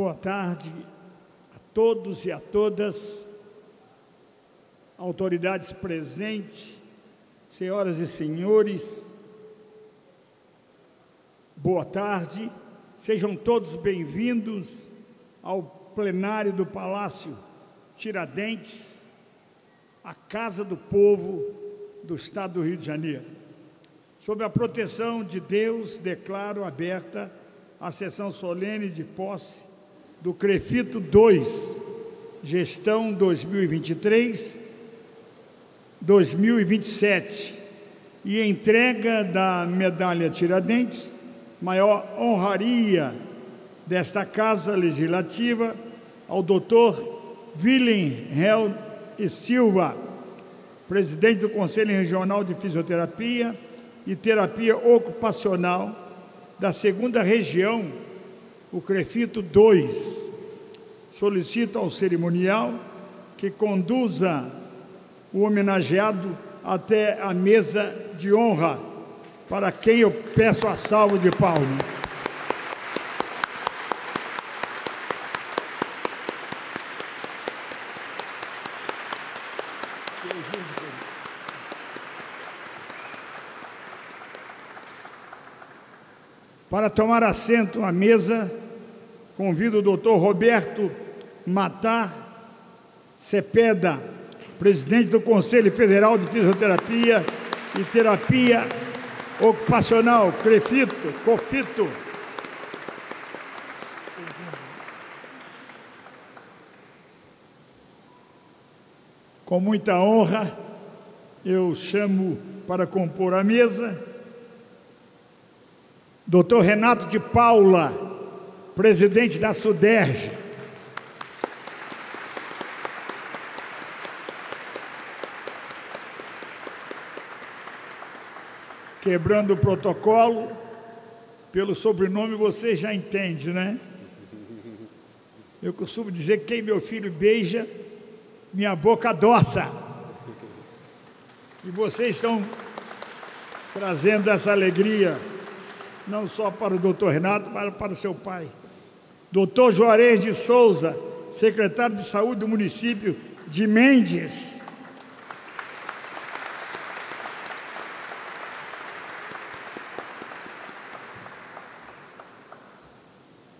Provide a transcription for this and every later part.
Boa tarde a todos e a todas, autoridades presentes, senhoras e senhores. Boa tarde, sejam todos bem-vindos ao plenário do Palácio Tiradentes, a Casa do Povo do Estado do Rio de Janeiro. Sob a proteção de Deus, declaro aberta a sessão solene de posse do CREFITO 2, gestão 2023-2027, e entrega da medalha Tiradentes, maior honraria desta Casa Legislativa, ao doutor Willem Hel e Silva, presidente do Conselho Regional de Fisioterapia e Terapia Ocupacional da segunda região o Crefito 2 solicita ao cerimonial que conduza o homenageado até a mesa de honra, para quem eu peço a salva de palmas. Para tomar assento à mesa, convido o doutor Roberto Matar Cepeda, presidente do Conselho Federal de Fisioterapia e Terapia Ocupacional, CREFITO, COFITO. Com muita honra, eu chamo para compor a mesa Doutor Renato de Paula, presidente da SUDERJ. Quebrando o protocolo, pelo sobrenome você já entende, né? Eu costumo dizer que quem meu filho beija, minha boca adoça. E vocês estão trazendo essa alegria não só para o doutor Renato, mas para o seu pai. Doutor Juarez de Souza, secretário de saúde do município de Mendes.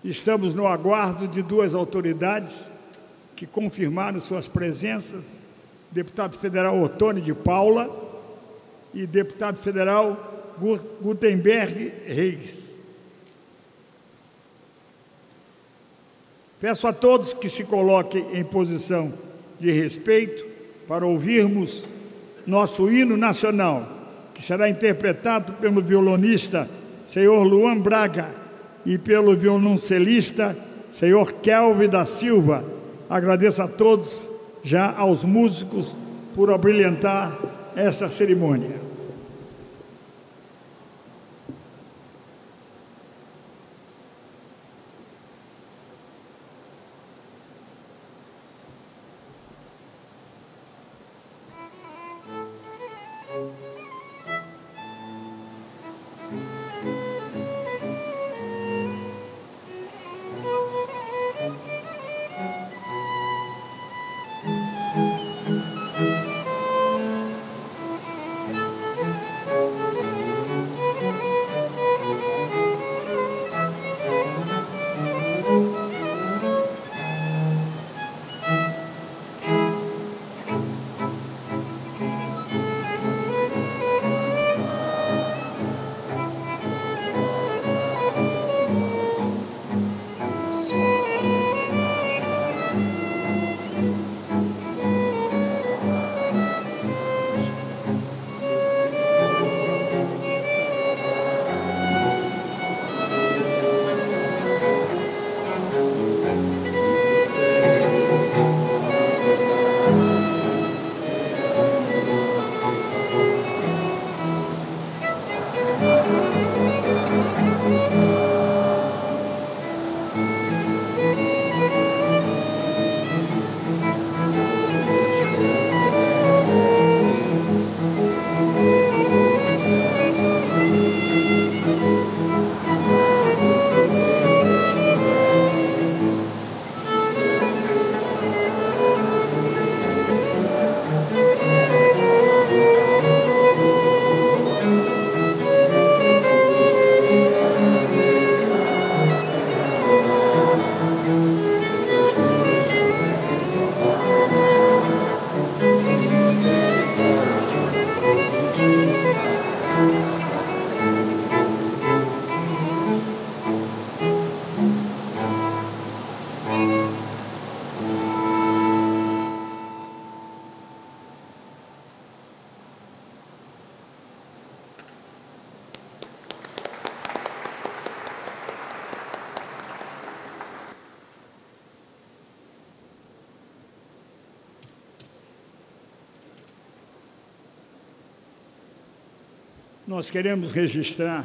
Estamos no aguardo de duas autoridades que confirmaram suas presenças: deputado federal Otônio de Paula e deputado federal Gutenberg Reis. Peço a todos que se coloquem em posição de respeito para ouvirmos nosso hino nacional, que será interpretado pelo violonista senhor Luan Braga e pelo violoncelista senhor Kelvin da Silva. Agradeço a todos, já aos músicos, por abrilhantar esta cerimônia. Nós queremos registrar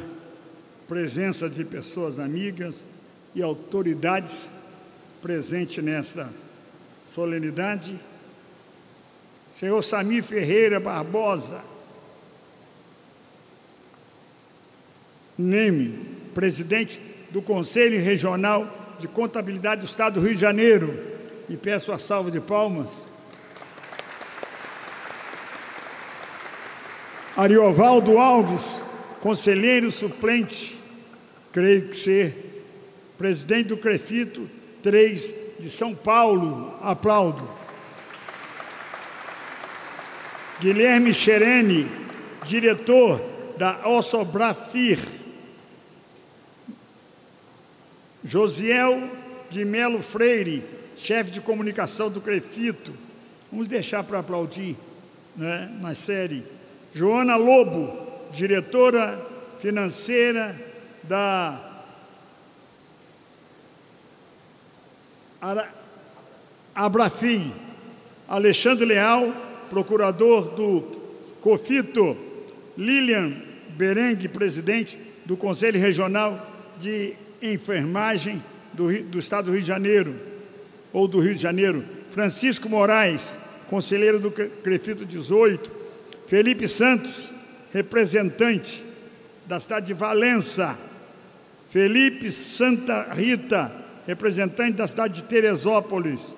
presença de pessoas amigas e autoridades presentes nesta solenidade. Senhor Sami Ferreira Barbosa, Neme, presidente do Conselho Regional de Contabilidade do Estado do Rio de Janeiro, e peço a salva de palmas. Ariovaldo Alves, conselheiro suplente, creio que ser presidente do CREFITO 3 de São Paulo, aplaudo. Guilherme Xerene, diretor da Ossobrafir. Josiel de Melo Freire, chefe de comunicação do CREFITO. Vamos deixar para aplaudir né, na série. Joana Lobo, diretora financeira da Abrafim. Alexandre Leal, procurador do COFITO. Lilian Berengue, presidente do Conselho Regional de Enfermagem do, Rio, do Estado do Rio de Janeiro ou do Rio de Janeiro, Francisco Moraes, conselheiro do Crefito 18, Felipe Santos, representante da cidade de Valença, Felipe Santa Rita, representante da cidade de Teresópolis,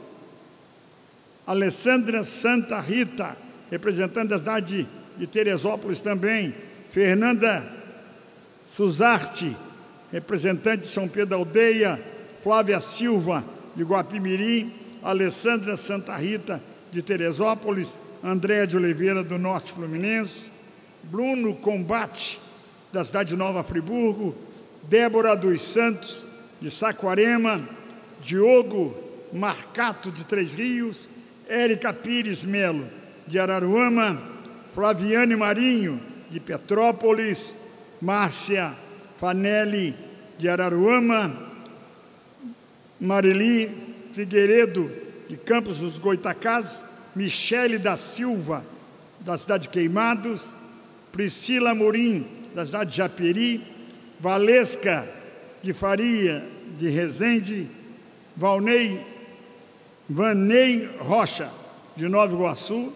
Alessandra Santa Rita, representante da cidade de Teresópolis também, Fernanda Suzarte, representante de São Pedro da Aldeia, Flávia Silva, de Guapimirim, Alessandra Santa Rita, de Teresópolis, Andréa de Oliveira, do Norte Fluminense, Bruno Combate, da cidade de Nova Friburgo, Débora dos Santos, de Saquarema, Diogo Marcato, de Três Rios, Érica Pires Melo, de Araruama, Flaviane Marinho, de Petrópolis, Márcia Fanelli, de Araruama, Marili Figueiredo, de Campos dos Goitacás, Michele da Silva, da cidade de Queimados, Priscila Morim, da cidade de Japeri, Valesca de Faria, de Resende, Valnei, Vanei Rocha, de Nova Iguaçu,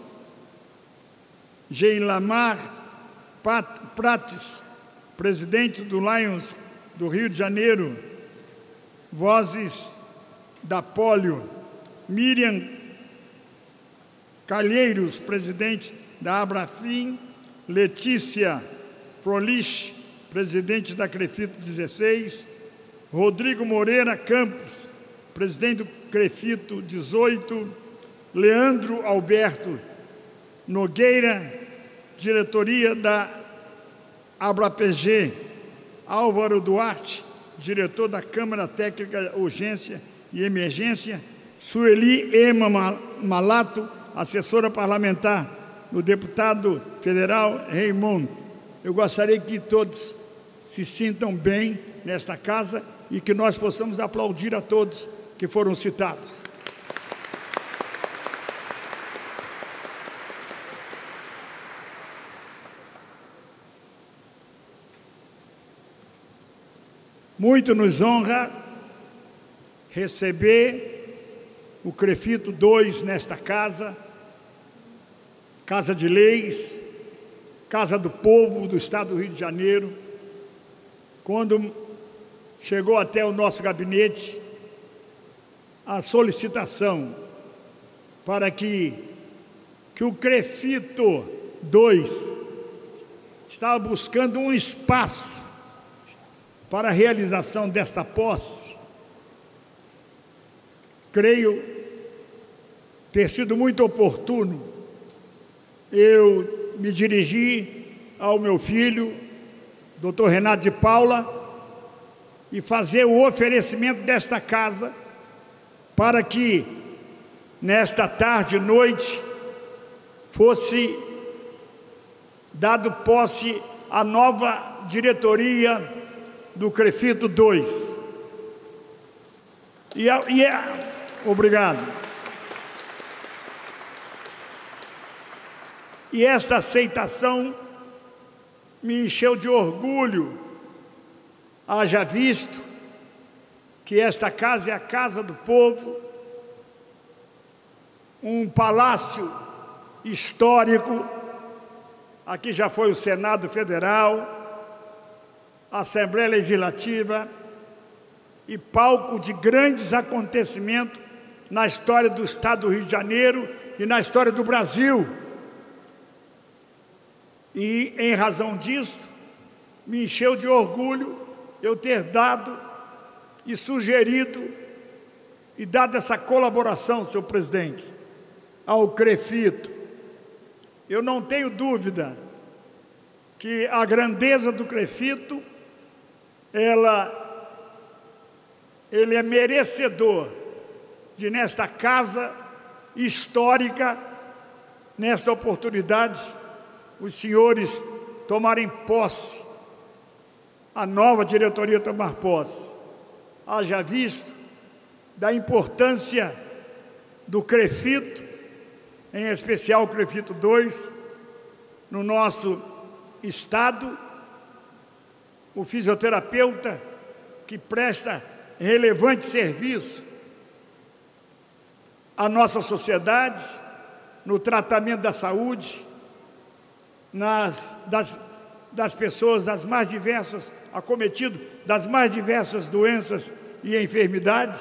Geilamar Prates, presidente do Lions do Rio de Janeiro, Vozes da Polio, Miriam Calheiros, presidente da Abrafim, Letícia Frolich, presidente da Crefito 16, Rodrigo Moreira Campos, presidente do Crefito 18, Leandro Alberto Nogueira, diretoria da AbraPG, Álvaro Duarte, diretor da Câmara Técnica Urgência e Emergência, Sueli Ema Malato, assessora parlamentar do deputado federal Raimundo. Eu gostaria que todos se sintam bem nesta casa e que nós possamos aplaudir a todos que foram citados. Muito nos honra receber o Crefito 2 nesta casa, Casa de Leis, Casa do Povo do Estado do Rio de Janeiro. Quando chegou até o nosso gabinete a solicitação para que, que o Crefito 2 estava buscando um espaço para a realização desta posse, creio ter sido muito oportuno eu me dirigir ao meu filho, doutor Renato de Paula, e fazer o oferecimento desta casa para que nesta tarde e noite fosse dado posse à nova diretoria do Crefito 2. E, e é, obrigado. E essa aceitação me encheu de orgulho, haja visto que esta casa é a casa do povo, um palácio histórico. Aqui já foi o Senado Federal, Assembleia Legislativa e palco de grandes acontecimentos na história do Estado do Rio de Janeiro e na história do Brasil. E, em razão disso, me encheu de orgulho eu ter dado e sugerido e dado essa colaboração, senhor presidente, ao CREFITO. Eu não tenho dúvida que a grandeza do CREFITO, ela, ele é merecedor de, nesta casa histórica, nesta oportunidade, os senhores tomarem posse, a nova diretoria tomar posse. Haja visto da importância do CREFITO, em especial o CREFITO 2, no nosso estado, o fisioterapeuta que presta relevante serviço à nossa sociedade, no tratamento da saúde, nas, das, das pessoas das mais diversas, acometido das mais diversas doenças e enfermidades,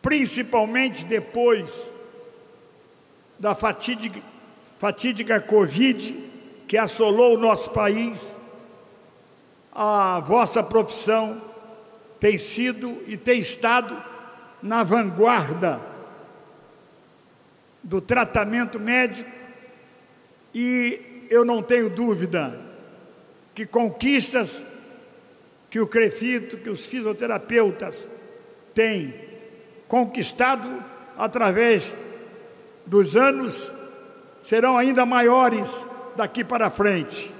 principalmente depois da fatídica, fatídica Covid que assolou o nosso país, a vossa profissão tem sido e tem estado na vanguarda do tratamento médico e eu não tenho dúvida que conquistas que o Crefito, que os fisioterapeutas têm conquistado através dos anos serão ainda maiores daqui para frente.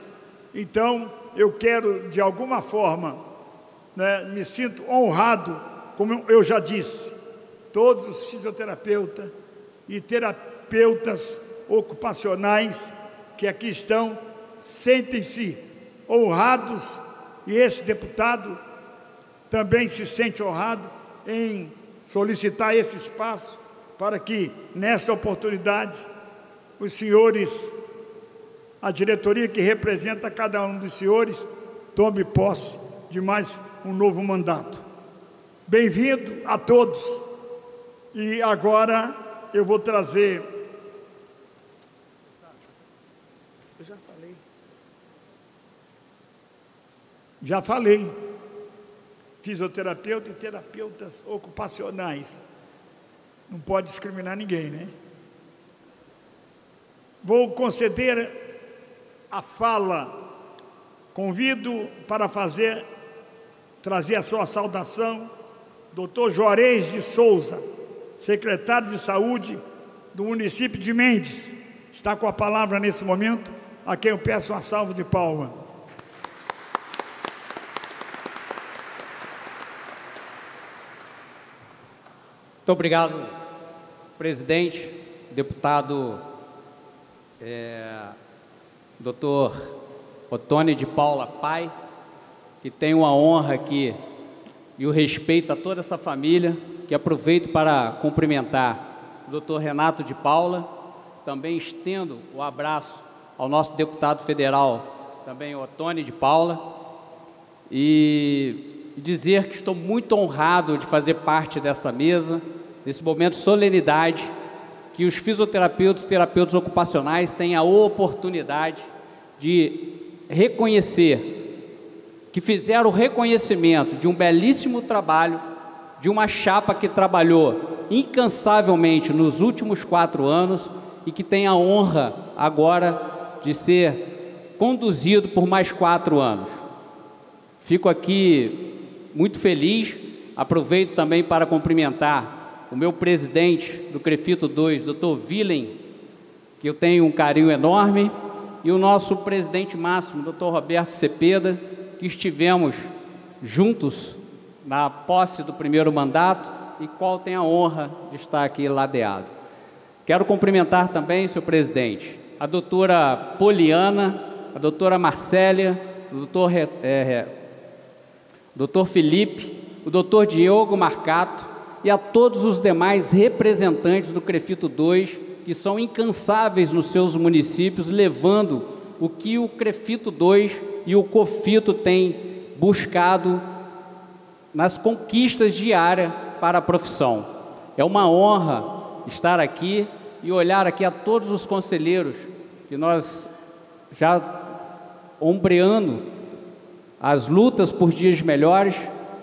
Então, eu quero, de alguma forma, né, me sinto honrado, como eu já disse, todos os fisioterapeutas e terapeutas ocupacionais que aqui estão sentem-se honrados e esse deputado também se sente honrado em solicitar esse espaço para que, nesta oportunidade, os senhores, a diretoria que representa cada um dos senhores, tome posse de mais um novo mandato. Bem-vindo a todos. E agora eu vou trazer Já falei. Fisioterapeuta e terapeutas ocupacionais. Não pode discriminar ninguém, né? Vou conceder a fala. Convido para fazer, trazer a sua saudação, Dr. Juarez de Souza, secretário de Saúde do município de Mendes. Está com a palavra nesse momento, a quem eu peço uma salva de palma. Muito obrigado, presidente, deputado é, doutor Otone de Paula Pai, que tem uma honra aqui e o respeito a toda essa família, que aproveito para cumprimentar o doutor Renato de Paula, também estendo o abraço ao nosso deputado federal, também Otone de Paula, e dizer que estou muito honrado de fazer parte dessa mesa, nesse momento de solenidade, que os fisioterapeutas terapeutas ocupacionais tenham a oportunidade de reconhecer, que fizeram o reconhecimento de um belíssimo trabalho, de uma chapa que trabalhou incansavelmente nos últimos quatro anos e que tem a honra agora de ser conduzido por mais quatro anos. Fico aqui muito feliz, aproveito também para cumprimentar o meu presidente do Crefito 2, doutor Willem, que eu tenho um carinho enorme, e o nosso presidente máximo, doutor Roberto Cepeda, que estivemos juntos na posse do primeiro mandato e qual tem a honra de estar aqui ladeado. Quero cumprimentar também, senhor presidente, a doutora Poliana a doutora Marcélia, o doutor, é, doutor Felipe, o doutor Diogo Marcato e a todos os demais representantes do CREFITO 2 que são incansáveis nos seus municípios, levando o que o CREFITO 2 e o COFITO têm buscado nas conquistas diárias para a profissão. É uma honra estar aqui e olhar aqui a todos os conselheiros que nós já ombreando as lutas por dias melhores.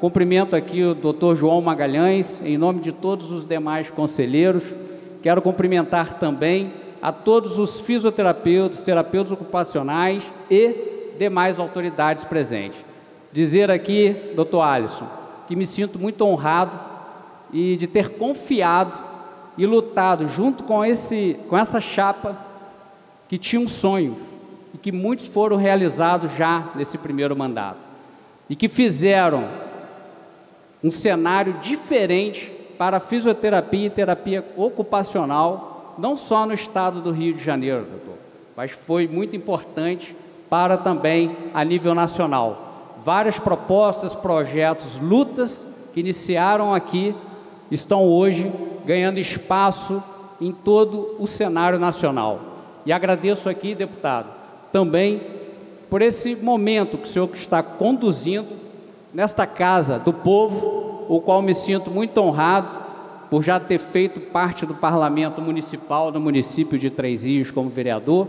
Cumprimento aqui o Dr. João Magalhães, em nome de todos os demais conselheiros. Quero cumprimentar também a todos os fisioterapeutas, terapeutas ocupacionais e demais autoridades presentes. Dizer aqui, doutor Alisson, que me sinto muito honrado e de ter confiado e lutado junto com, esse, com essa chapa que tinha um sonho e que muitos foram realizados já nesse primeiro mandato e que fizeram um cenário diferente para fisioterapia e terapia ocupacional, não só no estado do Rio de Janeiro, doutor, mas foi muito importante para também a nível nacional. Várias propostas, projetos, lutas que iniciaram aqui estão hoje ganhando espaço em todo o cenário nacional. E agradeço aqui, deputado, também por esse momento que o senhor está conduzindo nesta casa do povo, o qual me sinto muito honrado por já ter feito parte do parlamento municipal do município de Três Rios como vereador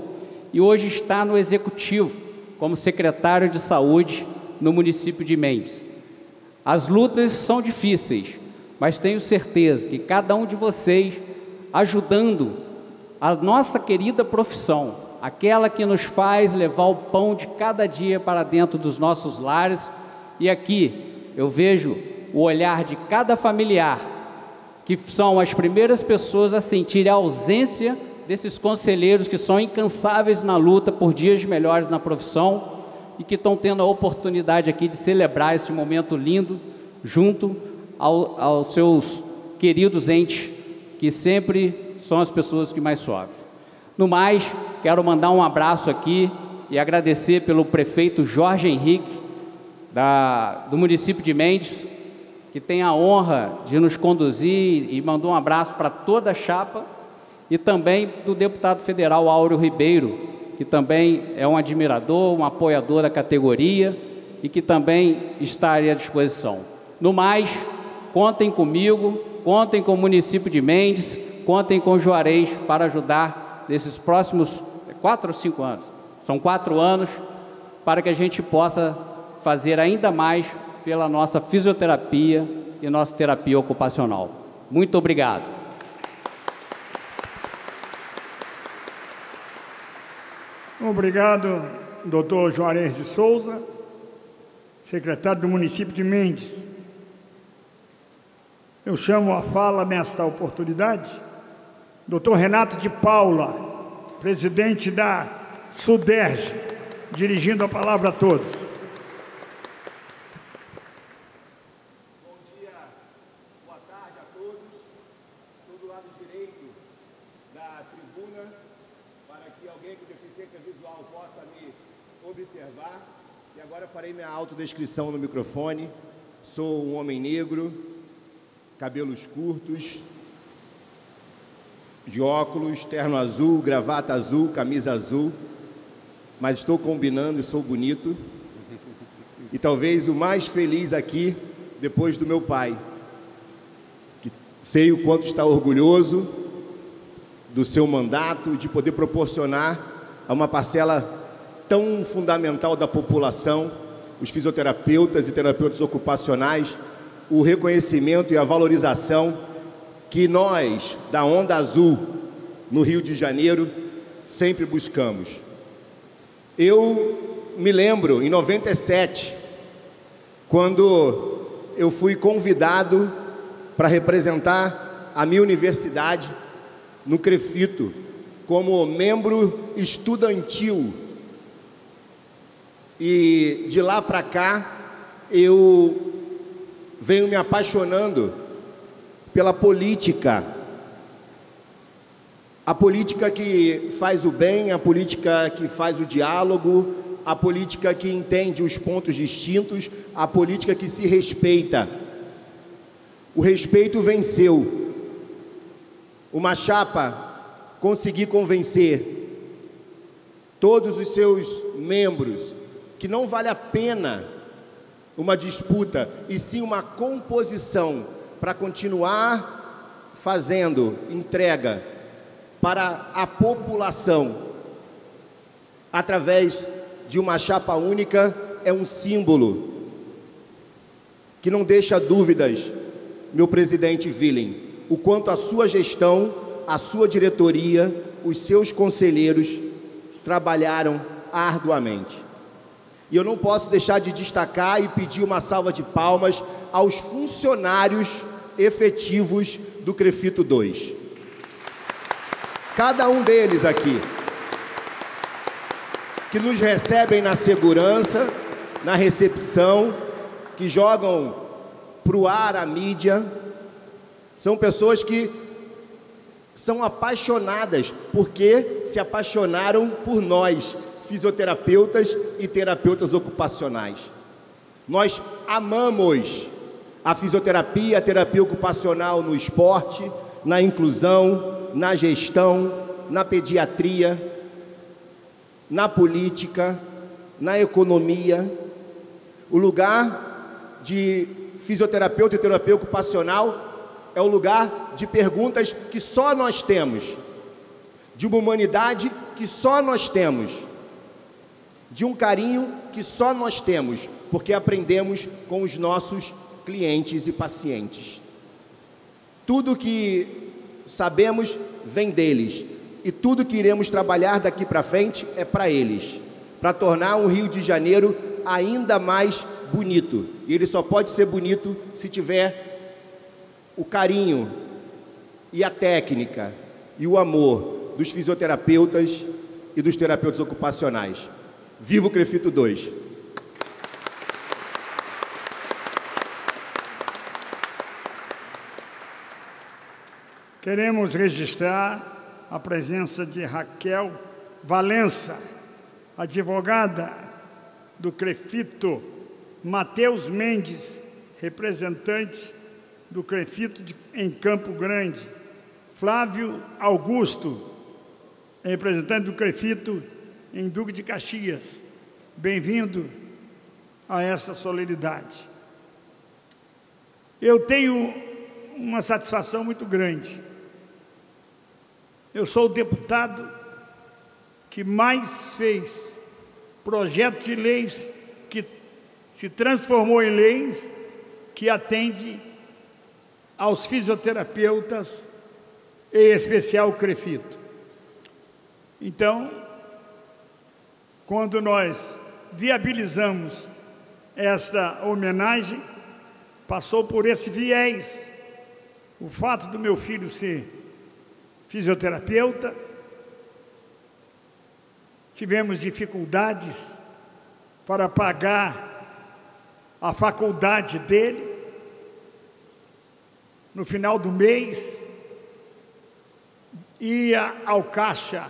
e hoje está no executivo como secretário de saúde no município de Mendes. As lutas são difíceis, mas tenho certeza que cada um de vocês ajudando a nossa querida profissão, aquela que nos faz levar o pão de cada dia para dentro dos nossos lares. E aqui eu vejo o olhar de cada familiar, que são as primeiras pessoas a sentir a ausência desses conselheiros que são incansáveis na luta por dias melhores na profissão e que estão tendo a oportunidade aqui de celebrar esse momento lindo junto ao, aos seus queridos entes, que sempre são as pessoas que mais sofrem. No mais, quero mandar um abraço aqui e agradecer pelo prefeito Jorge Henrique, da, do município de Mendes, que tem a honra de nos conduzir e mandou um abraço para toda a chapa, e também do deputado federal Áureo Ribeiro, que também é um admirador, um apoiador da categoria e que também estaria à disposição. No mais, contem comigo, contem com o município de Mendes, contem com Juarez para ajudar nesses próximos quatro ou cinco anos. São quatro anos para que a gente possa fazer ainda mais pela nossa fisioterapia e nossa terapia ocupacional. Muito obrigado. Obrigado, doutor Juarez de Souza, secretário do município de Mendes. Eu chamo a fala nesta oportunidade, doutor Renato de Paula, presidente da SUDERJ, dirigindo a palavra a todos. Bom dia, boa tarde a todos. Estou do lado direito da tribuna para que alguém com deficiência visual possa me observar. E agora farei minha autodescrição no microfone. Sou um homem negro, cabelos curtos, de óculos, terno azul, gravata azul, camisa azul, mas estou combinando e sou bonito. E talvez o mais feliz aqui, depois do meu pai, que sei o quanto está orgulhoso do seu mandato, de poder proporcionar a uma parcela tão fundamental da população, os fisioterapeutas e terapeutas ocupacionais, o reconhecimento e a valorização que nós, da Onda Azul, no Rio de Janeiro, sempre buscamos. Eu me lembro, em 97, quando eu fui convidado para representar a minha universidade no Crefito, como membro estudantil. E de lá para cá, eu venho me apaixonando pela política A política que faz o bem, a política que faz o diálogo, a política que entende os pontos distintos, a política que se respeita. O respeito venceu. Uma chapa conseguir convencer todos os seus membros que não vale a pena uma disputa, e sim uma composição para continuar fazendo entrega para a população através de uma chapa única é um símbolo que não deixa dúvidas, meu presidente Willen, o quanto a sua gestão, a sua diretoria, os seus conselheiros trabalharam arduamente. E eu não posso deixar de destacar e pedir uma salva de palmas aos funcionários efetivos do Crefito 2. Cada um deles aqui, que nos recebem na segurança, na recepção, que jogam para o ar a mídia, são pessoas que são apaixonadas, porque se apaixonaram por nós, fisioterapeutas e terapeutas ocupacionais. Nós amamos a fisioterapia, a terapia ocupacional no esporte, na inclusão, na gestão, na pediatria, na política, na economia. O lugar de fisioterapeuta e terapia ocupacional é o lugar de perguntas que só nós temos, de uma humanidade que só nós temos, de um carinho que só nós temos, porque aprendemos com os nossos clientes e pacientes. Tudo que sabemos vem deles e tudo que iremos trabalhar daqui para frente é para eles, para tornar o Rio de Janeiro ainda mais bonito. E ele só pode ser bonito se tiver o carinho e a técnica e o amor dos fisioterapeutas e dos terapeutas ocupacionais. Viva o Crefito 2! Queremos registrar a presença de Raquel Valença, advogada do Crefito, Matheus Mendes, representante do Crefito de, em Campo Grande, Flávio Augusto, representante do Crefito em Duque de Caxias. Bem-vindo a essa solenidade. Eu tenho uma satisfação muito grande eu sou o deputado que mais fez projetos de leis que se transformou em leis que atende aos fisioterapeutas, em especial o Crefito. Então, quando nós viabilizamos esta homenagem, passou por esse viés. O fato do meu filho ser fisioterapeuta. Tivemos dificuldades para pagar a faculdade dele. No final do mês, ia ao caixa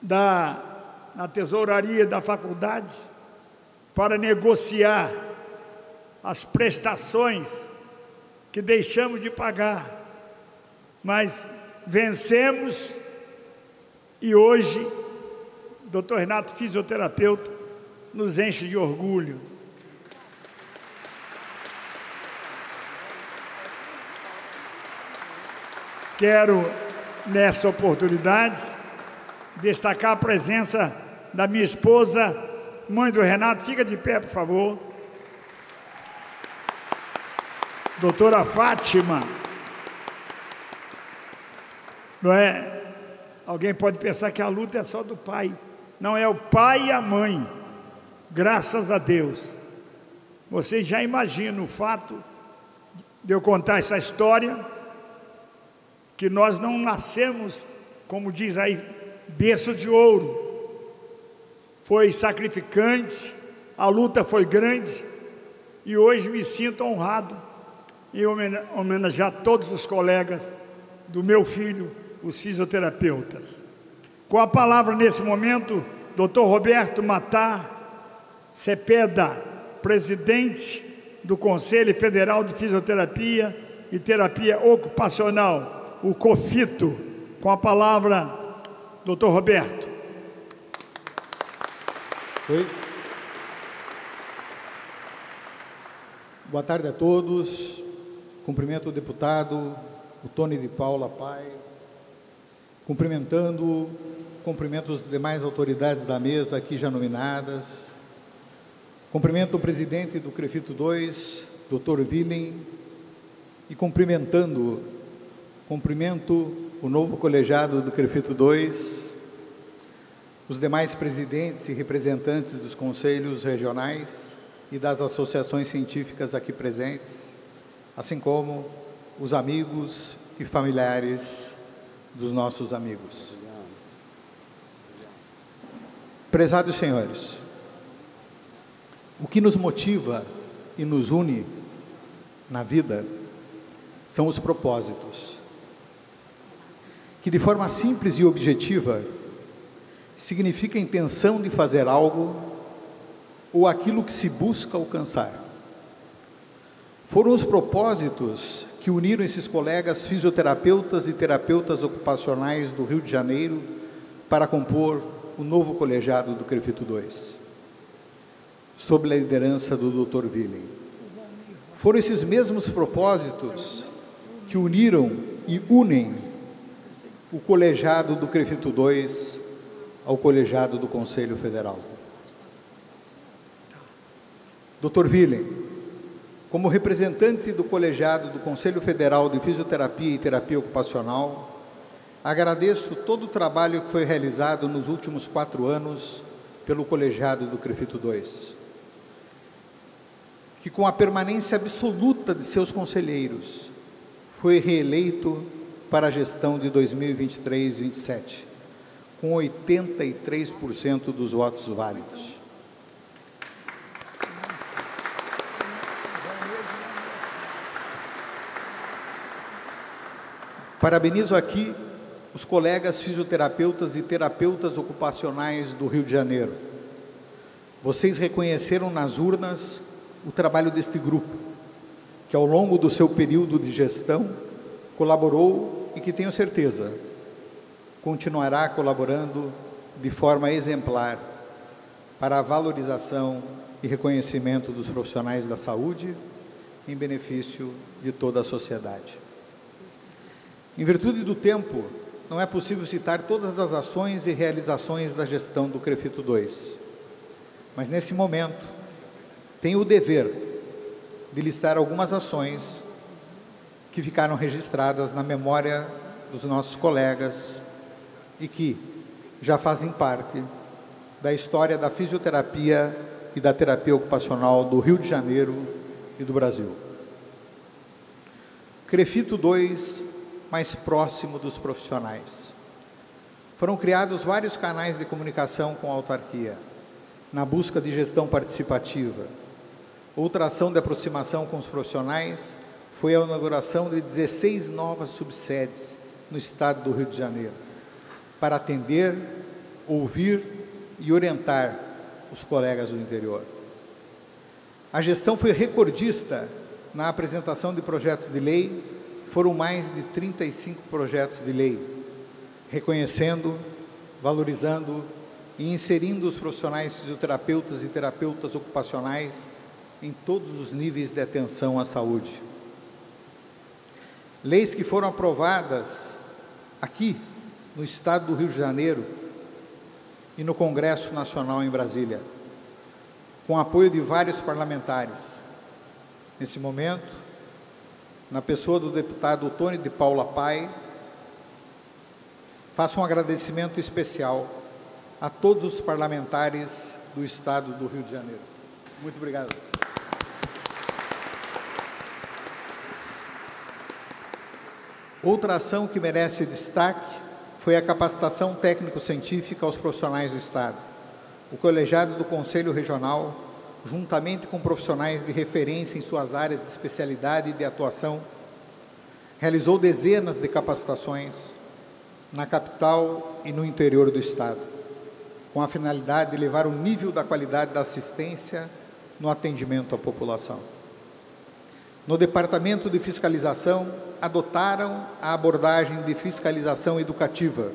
da na tesouraria da faculdade para negociar as prestações que deixamos de pagar. Mas vencemos e hoje, doutor Renato, fisioterapeuta, nos enche de orgulho. Quero, nessa oportunidade, destacar a presença da minha esposa, mãe do Renato. Fica de pé, por favor. Doutora Fátima. Não é? Alguém pode pensar que a luta é só do pai. Não, é o pai e a mãe. Graças a Deus. Você já imagina o fato de eu contar essa história, que nós não nascemos, como diz aí, berço de ouro. Foi sacrificante, a luta foi grande, e hoje me sinto honrado em homenagear todos os colegas do meu filho os fisioterapeutas. Com a palavra nesse momento, Dr. Roberto Matar Cepeda, presidente do Conselho Federal de Fisioterapia e Terapia Ocupacional, o COFITO. Com a palavra, Dr. Roberto. Oi. Boa tarde a todos. Cumprimento o deputado, o Tony de Paula Pai. Cumprimentando, cumprimento as demais autoridades da mesa aqui já nominadas. Cumprimento o presidente do CREFITO 2, Dr. Willen, e cumprimentando, cumprimento o novo colegiado do CREFITO 2, os demais presidentes e representantes dos conselhos regionais e das associações científicas aqui presentes, assim como os amigos e familiares dos nossos amigos. Prezados senhores, o que nos motiva e nos une na vida são os propósitos, que de forma simples e objetiva significa a intenção de fazer algo ou aquilo que se busca alcançar. Foram os propósitos que uniram esses colegas fisioterapeutas e terapeutas ocupacionais do Rio de Janeiro para compor o novo colegiado do CREFITO 2, sob a liderança do Dr. Willen. Foram esses mesmos propósitos que uniram e unem o colegiado do CREFITO 2 ao colegiado do Conselho Federal. Dr. Willen, como representante do colegiado do Conselho Federal de Fisioterapia e Terapia Ocupacional, agradeço todo o trabalho que foi realizado nos últimos quatro anos pelo colegiado do CREFITO 2, que com a permanência absoluta de seus conselheiros, foi reeleito para a gestão de 2023-27 com 83% dos votos válidos. Parabenizo aqui os colegas fisioterapeutas e terapeutas ocupacionais do Rio de Janeiro. Vocês reconheceram nas urnas o trabalho deste grupo, que ao longo do seu período de gestão colaborou e que tenho certeza continuará colaborando de forma exemplar para a valorização e reconhecimento dos profissionais da saúde em benefício de toda a sociedade. Em virtude do tempo, não é possível citar todas as ações e realizações da gestão do CREFITO 2. Mas nesse momento, tenho o dever de listar algumas ações que ficaram registradas na memória dos nossos colegas e que já fazem parte da história da fisioterapia e da terapia ocupacional do Rio de Janeiro e do Brasil. Crefito 2, mais próximo dos profissionais. Foram criados vários canais de comunicação com a autarquia, na busca de gestão participativa. Outra ação de aproximação com os profissionais foi a inauguração de 16 novas subsedes no estado do Rio de Janeiro para atender, ouvir e orientar os colegas do interior. A gestão foi recordista na apresentação de projetos de lei, foram mais de 35 projetos de lei, reconhecendo, valorizando e inserindo os profissionais fisioterapeutas e terapeutas ocupacionais em todos os níveis de atenção à saúde. Leis que foram aprovadas aqui no estado do Rio de Janeiro e no Congresso Nacional em Brasília, com apoio de vários parlamentares. Nesse momento, na pessoa do deputado Tony de Paula Pai, faço um agradecimento especial a todos os parlamentares do estado do Rio de Janeiro. Muito obrigado. Outra ação que merece destaque foi a capacitação técnico-científica aos profissionais do Estado. O colegiado do Conselho Regional, juntamente com profissionais de referência em suas áreas de especialidade e de atuação, realizou dezenas de capacitações na capital e no interior do estado, com a finalidade de elevar o nível da qualidade da assistência no atendimento à população. No Departamento de Fiscalização, adotaram a abordagem de fiscalização educativa,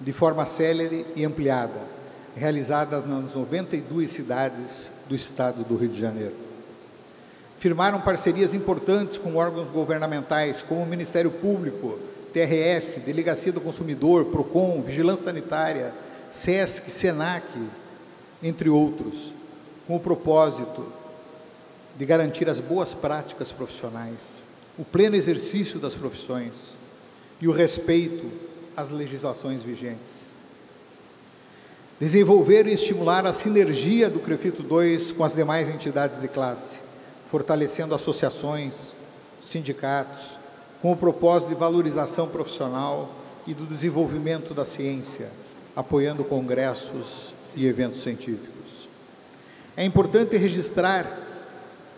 de forma célere e ampliada, realizadas nas 92 cidades do estado do Rio de Janeiro. Firmaram parcerias importantes com órgãos governamentais, como o Ministério Público, TRF, Delegacia do Consumidor, PROCON, Vigilância Sanitária, SESC, SENAC, entre outros, com o propósito de garantir as boas práticas profissionais, o pleno exercício das profissões e o respeito às legislações vigentes. Desenvolver e estimular a sinergia do CREFITO 2 com as demais entidades de classe, fortalecendo associações, sindicatos, com o propósito de valorização profissional e do desenvolvimento da ciência, apoiando congressos e eventos científicos. É importante registrar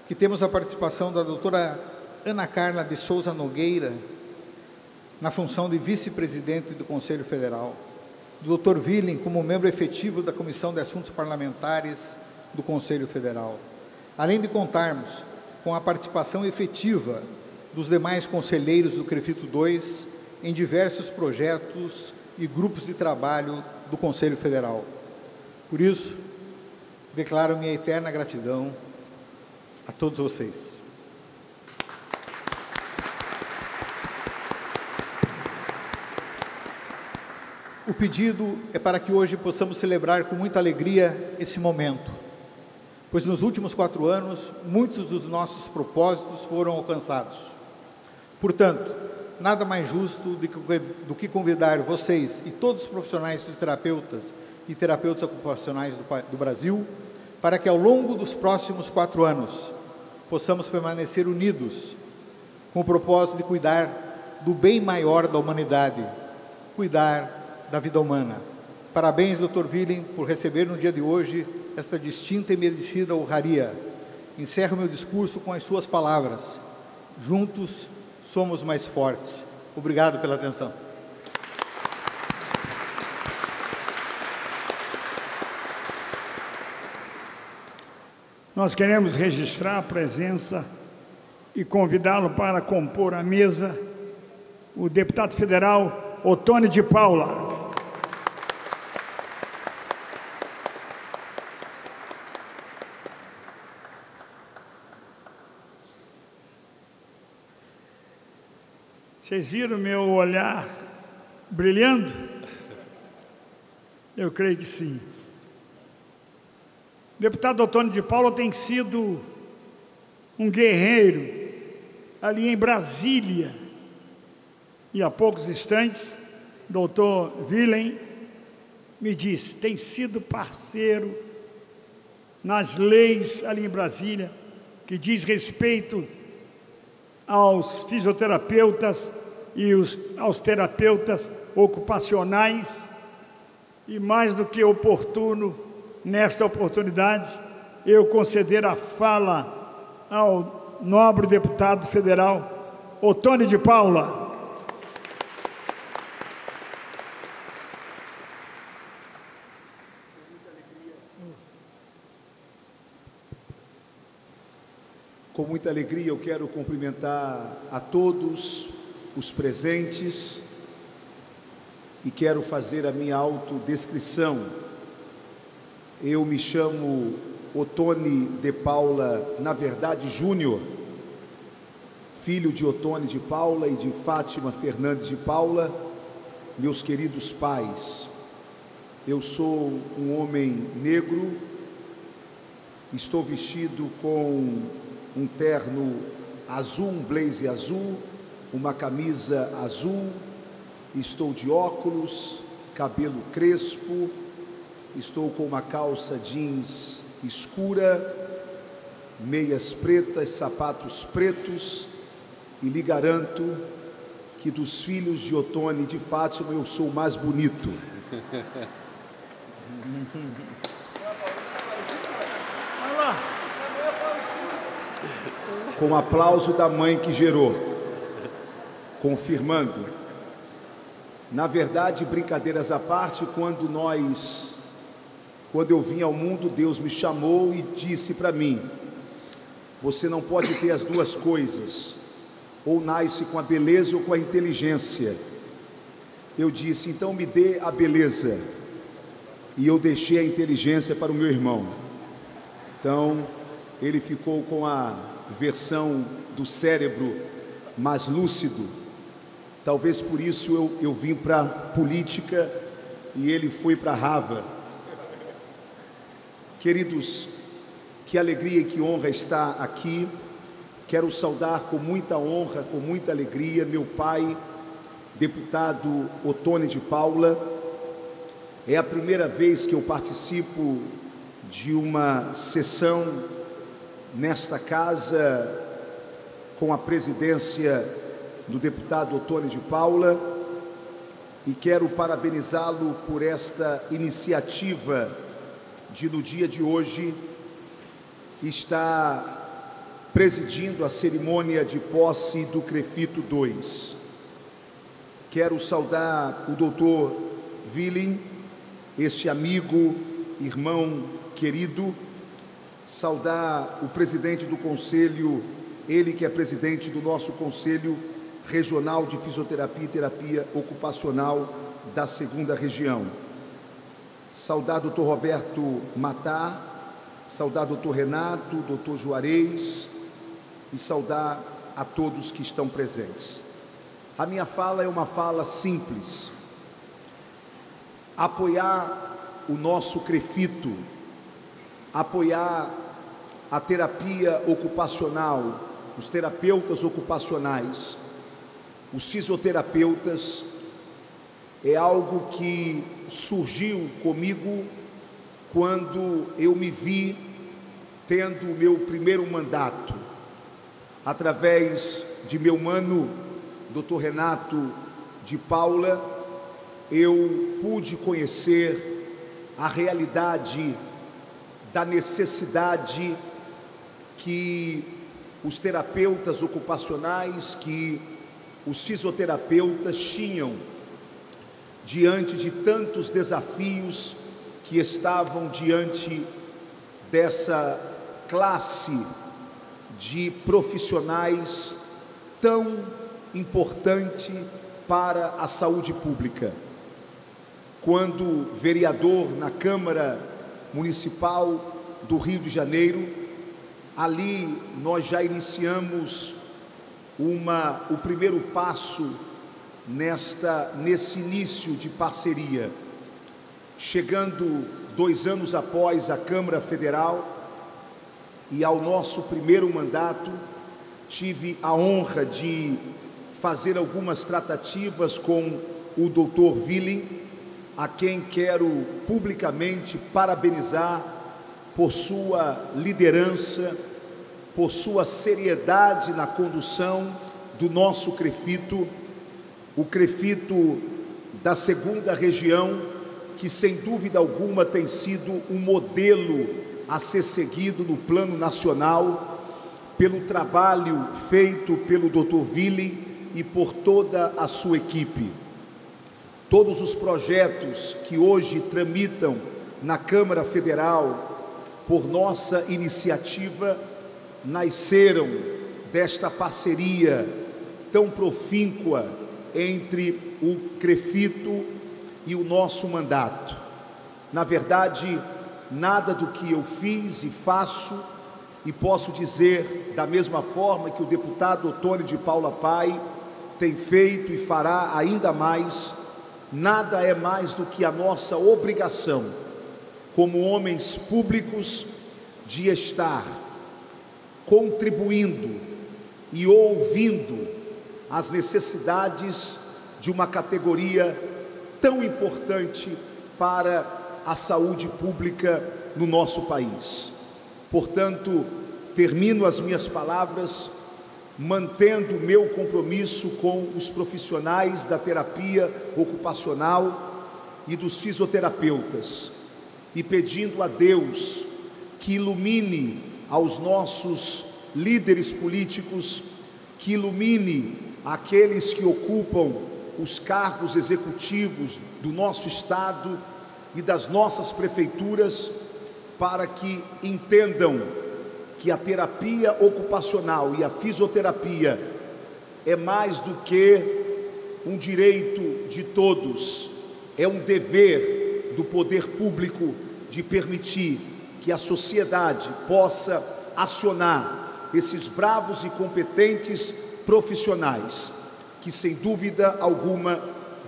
que temos a participação da doutora Ana Carla de Souza Nogueira na função de vice-presidente do Conselho Federal, do Dr. Willing como membro efetivo da Comissão de Assuntos Parlamentares do Conselho Federal, além de contarmos com a participação efetiva dos demais conselheiros do CREFITO 2 em diversos projetos e grupos de trabalho do Conselho Federal. Por isso, declaro minha eterna gratidão a todos vocês. O pedido é para que hoje possamos celebrar com muita alegria esse momento, pois nos últimos quatro anos muitos dos nossos propósitos foram alcançados. Portanto, nada mais justo do que convidar vocês e todos os profissionais terapeutas e terapeutas ocupacionais do Brasil para que ao longo dos próximos quatro anos possamos permanecer unidos com o propósito de cuidar do bem maior da humanidade, cuidar da vida humana. Parabéns, Dr. Willing, por receber no dia de hoje esta distinta e merecida honraria. Encerro meu discurso com as suas palavras. Juntos somos mais fortes. Obrigado pela atenção. Nós queremos registrar a presença e convidá-lo para compor a mesa o deputado federal Otônio de Paula. Vocês viram meu olhar brilhando? Eu creio que sim. O deputado Antônio de Paula tem sido um guerreiro ali em Brasília. E há poucos instantes, doutor Willem me disse, tem sido parceiro nas leis ali em Brasília, que diz respeito aos fisioterapeutas e os, aos terapeutas ocupacionais, e mais do que oportuno, nesta oportunidade, eu conceder a fala ao nobre deputado federal Otônio de Paula. Com muita alegria eu quero cumprimentar a todos os presentes e quero fazer a minha autodescrição. Eu me chamo Otone de Paula, na verdade, Júnior, filho de Otone de Paula e de Fátima Fernandes de Paula, meus queridos pais. Eu sou um homem negro, estou vestido com um terno azul, um blazer azul, uma camisa azul, estou de óculos, cabelo crespo, estou com uma calça jeans escura, meias pretas, sapatos pretos, e lhe garanto que dos filhos de Otone e de Fátima eu sou o mais bonito. Com aplauso da mãe que gerou confirmando. Na verdade, brincadeiras à parte, quando nós, quando eu vim ao mundo, Deus me chamou e disse para mim: você não pode ter as duas coisas, ou nasce com a beleza ou com a inteligência. Eu disse: então me dê a beleza, e eu deixei a inteligência para o meu irmão. Então, ele ficou com a versão do cérebro mais lúcido. Talvez por isso eu, eu vim para política e ele foi para Rava. Queridos, que alegria e que honra estar aqui. Quero saudar com muita honra, com muita alegria, meu pai, deputado Otônio de Paula. É a primeira vez que eu participo de uma sessão nesta casa com a presidência do deputado Otônio de Paula e quero parabenizá-lo por esta iniciativa de no dia de hoje estar presidindo a cerimônia de posse do Crefito 2. Quero saudar o doutor Willing, este amigo, irmão querido, saudar o presidente do conselho, ele que é presidente do nosso conselho regional de fisioterapia e terapia ocupacional da segunda região. Saudar doutor Roberto Matar, saudar doutor Renato, doutor Juarez e saudar a todos que estão presentes. A minha fala é uma fala simples. Apoiar o nosso crefito, apoiar a terapia ocupacional, os terapeutas ocupacionais, os fisioterapeutas, é algo que surgiu comigo quando eu me vi tendo o meu primeiro mandato, através de meu mano, Dr. Renato de Paula, eu pude conhecer a realidade da necessidade que os terapeutas ocupacionais, que os fisioterapeutas tinham diante de tantos desafios que estavam diante dessa classe de profissionais tão importante para a saúde pública. Quando vereador na Câmara Municipal do Rio de Janeiro, ali nós já iniciamos uma, o primeiro passo nesta nesse início de parceria, chegando dois anos após a Câmara Federal e ao nosso primeiro mandato, tive a honra de fazer algumas tratativas com o Dr. Willing, a quem quero publicamente parabenizar por sua liderança, por sua seriedade na condução do nosso Crefito, o Crefito da segunda região, que sem dúvida alguma tem sido um modelo a ser seguido no plano nacional, pelo trabalho feito pelo Dr. Willing e por toda a sua equipe. Todos os projetos que hoje tramitam na Câmara Federal por nossa iniciativa nasceram desta parceria tão profíncua entre o Crefito e o nosso mandato. Na verdade, nada do que eu fiz e faço, e posso dizer da mesma forma que o deputado Otônio de Paula Pai tem feito e fará ainda mais, nada é mais do que a nossa obrigação, como homens públicos, de estar contribuindo e ouvindo as necessidades de uma categoria tão importante para a saúde pública no nosso país. Portanto, termino as minhas palavras mantendo meu compromisso com os profissionais da terapia ocupacional e dos fisioterapeutas e pedindo a Deus que ilumine aos nossos líderes políticos, que ilumine aqueles que ocupam os cargos executivos do nosso estado e das nossas prefeituras para que entendam que a terapia ocupacional e a fisioterapia é mais do que um direito de todos, é um dever do poder público de permitir que a sociedade possa acionar esses bravos e competentes profissionais que, sem dúvida alguma,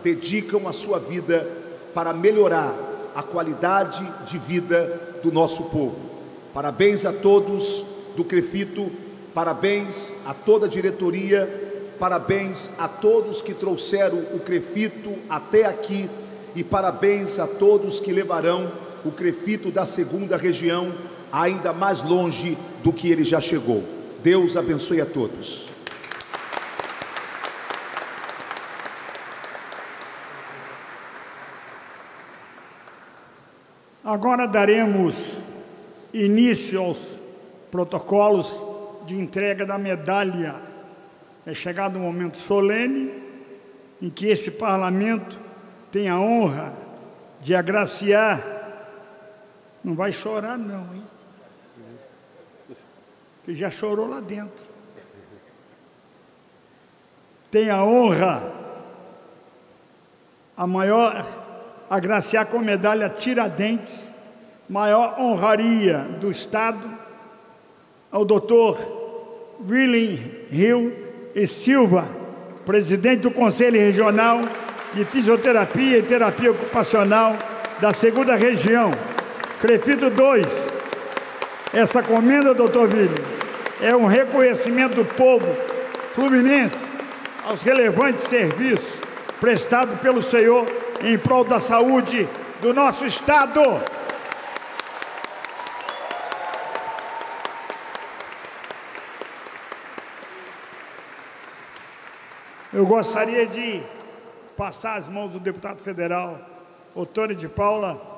dedicam a sua vida para melhorar a qualidade de vida do nosso povo. Parabéns a todos do Crefito, parabéns a toda a diretoria Parabéns a todos que trouxeram o Crefito até aqui e parabéns a todos que levarão o Crefito da segunda região ainda mais longe do que ele já chegou. Deus abençoe a todos. Agora daremos início aos protocolos de entrega da medalha é chegado um momento solene em que este parlamento tem a honra de agraciar. Não vai chorar, não, hein? Que já chorou lá dentro. Tem a honra, a maior, agraciar com medalha Tiradentes, maior honraria do Estado, ao doutor William Hill e Silva, presidente do Conselho Regional de Fisioterapia e Terapia Ocupacional da segunda região, Crefito 2. Essa comenda, doutor Vili, é um reconhecimento do povo fluminense aos relevantes serviços prestados pelo Senhor em prol da saúde do nosso Estado. Eu gostaria de passar às mãos do deputado federal Otônio de Paula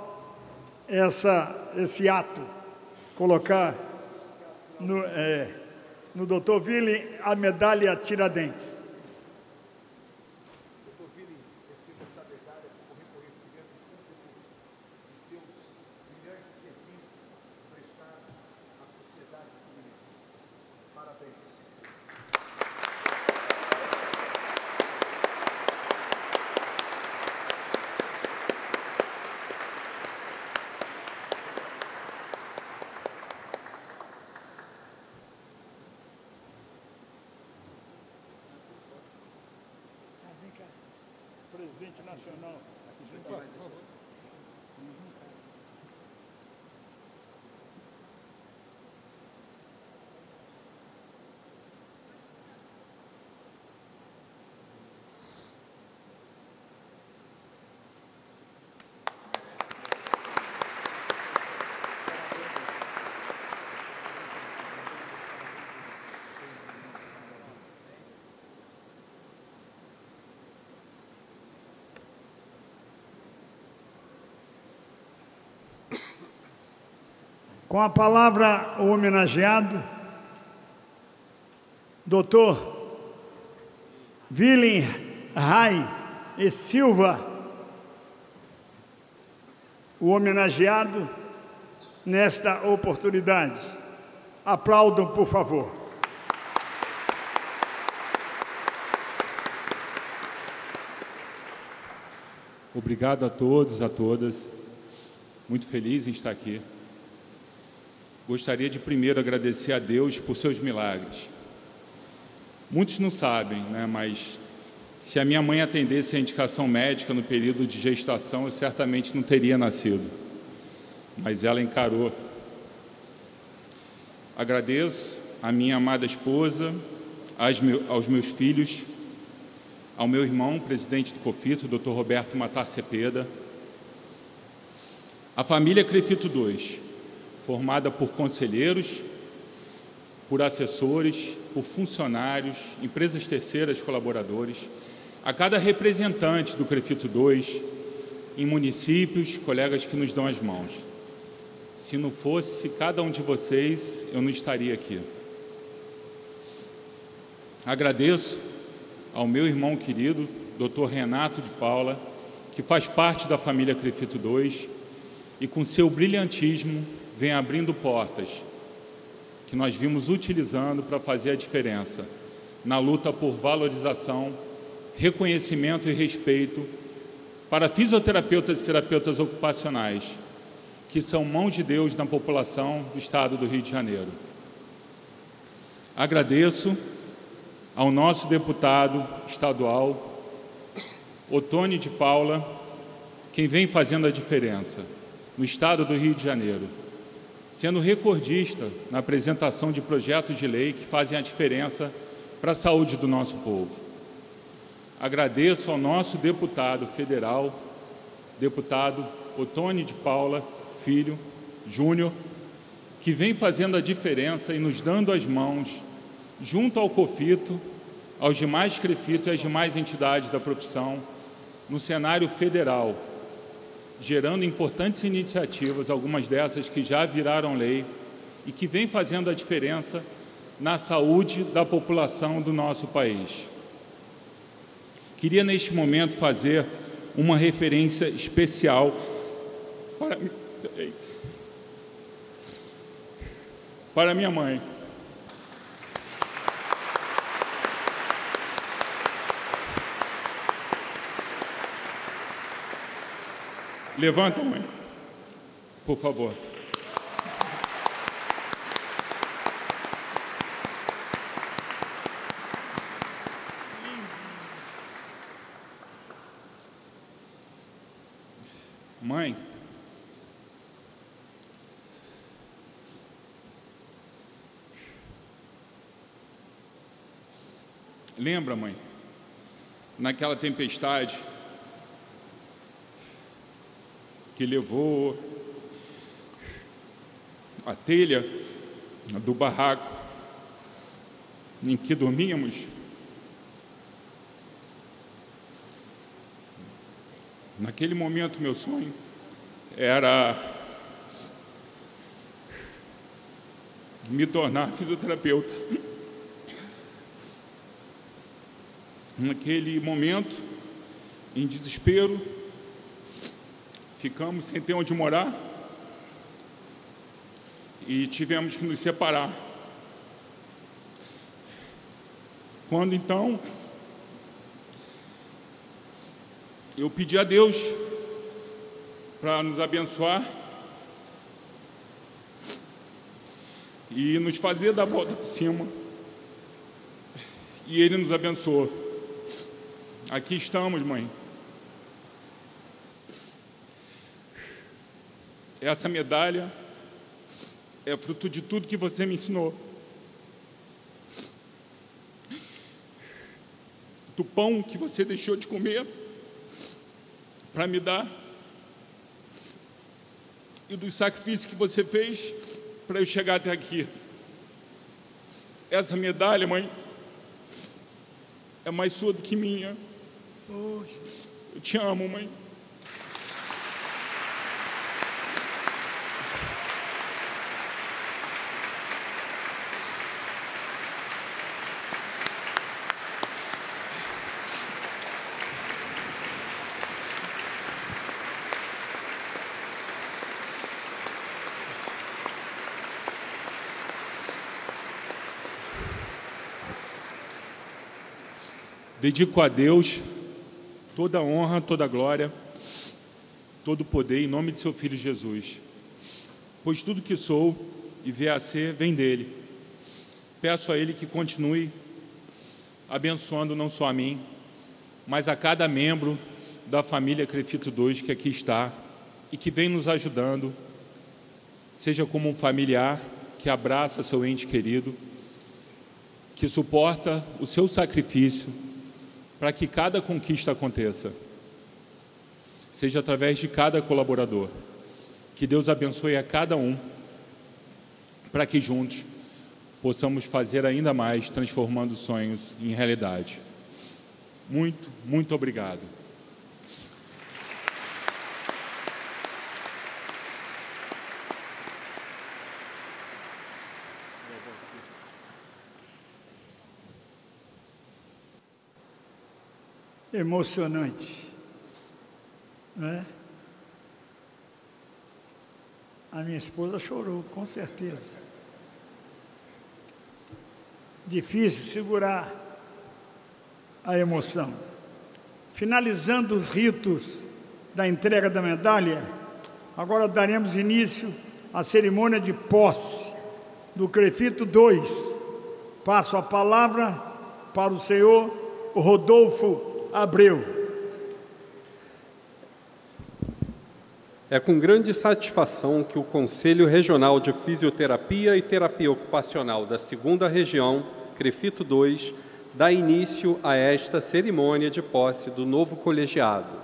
essa, esse ato, colocar no, é, no doutor Ville a medalha Tiradentes. presidente nacional. Por favor. Com a palavra, o homenageado, doutor Willem Rai e Silva, o homenageado nesta oportunidade. Aplaudam, por favor. Obrigado a todos, a todas. Muito feliz em estar aqui gostaria de primeiro agradecer a Deus por seus milagres. Muitos não sabem, né, mas se a minha mãe atendesse a indicação médica no período de gestação, eu certamente não teria nascido. Mas ela encarou. Agradeço à minha amada esposa, aos meus filhos, ao meu irmão, presidente do COFITO, Dr. Roberto Matar Cepeda, à família Crefito 2, formada por conselheiros, por assessores, por funcionários, empresas terceiras, colaboradores, a cada representante do Crefito 2, em municípios, colegas que nos dão as mãos. Se não fosse cada um de vocês, eu não estaria aqui. Agradeço ao meu irmão querido, Dr. Renato de Paula, que faz parte da família Crefito 2 e com seu brilhantismo vem abrindo portas que nós vimos utilizando para fazer a diferença na luta por valorização, reconhecimento e respeito para fisioterapeutas e terapeutas ocupacionais, que são mãos de Deus na população do estado do Rio de Janeiro. Agradeço ao nosso deputado estadual, Otônio de Paula, quem vem fazendo a diferença no estado do Rio de Janeiro, sendo recordista na apresentação de projetos de lei que fazem a diferença para a saúde do nosso povo. Agradeço ao nosso deputado federal, deputado Otônio de Paula Filho Júnior, que vem fazendo a diferença e nos dando as mãos junto ao COFITO, aos demais CREFITO e às demais entidades da profissão, no cenário federal, gerando importantes iniciativas, algumas dessas que já viraram lei e que vem fazendo a diferença na saúde da população do nosso país. Queria, neste momento, fazer uma referência especial para, para minha mãe. Levanta, mãe. Por favor. Mãe, lembra, mãe, naquela tempestade que levou a telha do barraco em que dormíamos. Naquele momento, meu sonho era me tornar fisioterapeuta. Naquele momento, em desespero, ficamos sem ter onde morar e tivemos que nos separar. Quando então eu pedi a Deus para nos abençoar e nos fazer dar volta por cima. E Ele nos abençoou. Aqui estamos, mãe. Essa medalha é fruto de tudo que você me ensinou. Do pão que você deixou de comer para me dar e dos sacrifícios que você fez para eu chegar até aqui. Essa medalha, mãe, é mais sua do que minha. Eu te amo, mãe. Dedico a Deus toda a honra, toda a glória, todo o poder em nome de seu Filho Jesus. Pois tudo que sou e vier a ser vem dele. Peço a ele que continue abençoando não só a mim, mas a cada membro da família Crefito 2 que aqui está e que vem nos ajudando, seja como um familiar que abraça seu ente querido, que suporta o seu sacrifício para que cada conquista aconteça, seja através de cada colaborador. Que Deus abençoe a cada um, para que juntos possamos fazer ainda mais, transformando sonhos em realidade. Muito, muito obrigado. Emocionante. Né? A minha esposa chorou, com certeza. Difícil segurar a emoção. Finalizando os ritos da entrega da medalha, agora daremos início à cerimônia de posse do Crefito 2. Passo a palavra para o senhor Rodolfo É com grande satisfação que o Conselho Regional de Fisioterapia e Terapia Ocupacional da Segunda Região, Crefito 2, dá início a esta cerimônia de posse do novo colegiado,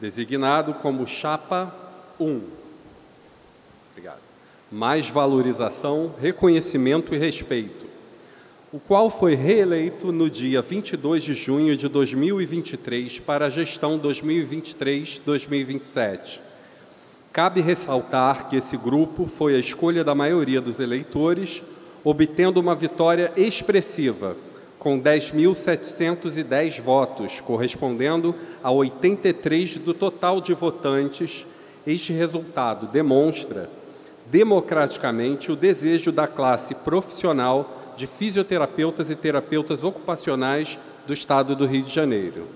designado como Chapa 1. Obrigado. Mais valorização, reconhecimento e respeito, o qual foi reeleito no dia 22 de junho de 2023 para a gestão 2023-2027 Cabe ressaltar que esse grupo foi a escolha da maioria dos eleitores, obtendo uma vitória expressiva, com 10.710 votos, correspondendo a 83 do total de votantes. Este resultado demonstra democraticamente o desejo da classe profissional de fisioterapeutas e terapeutas ocupacionais do Estado do Rio de Janeiro.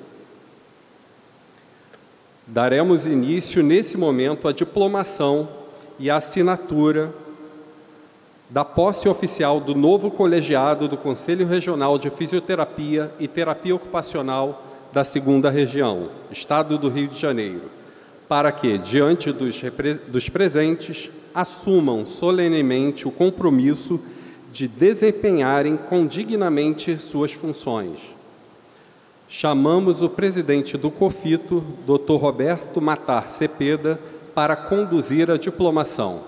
Daremos início nesse momento à diplomação e à assinatura da posse oficial do novo colegiado do Conselho Regional de Fisioterapia e Terapia Ocupacional da Segunda Região, Estado do Rio de Janeiro, para que, diante dos, dos presentes, assumam solenemente o compromisso de desempenharem condignamente suas funções chamamos o presidente do COFITO, Dr. Roberto Matar Cepeda, para conduzir a diplomação.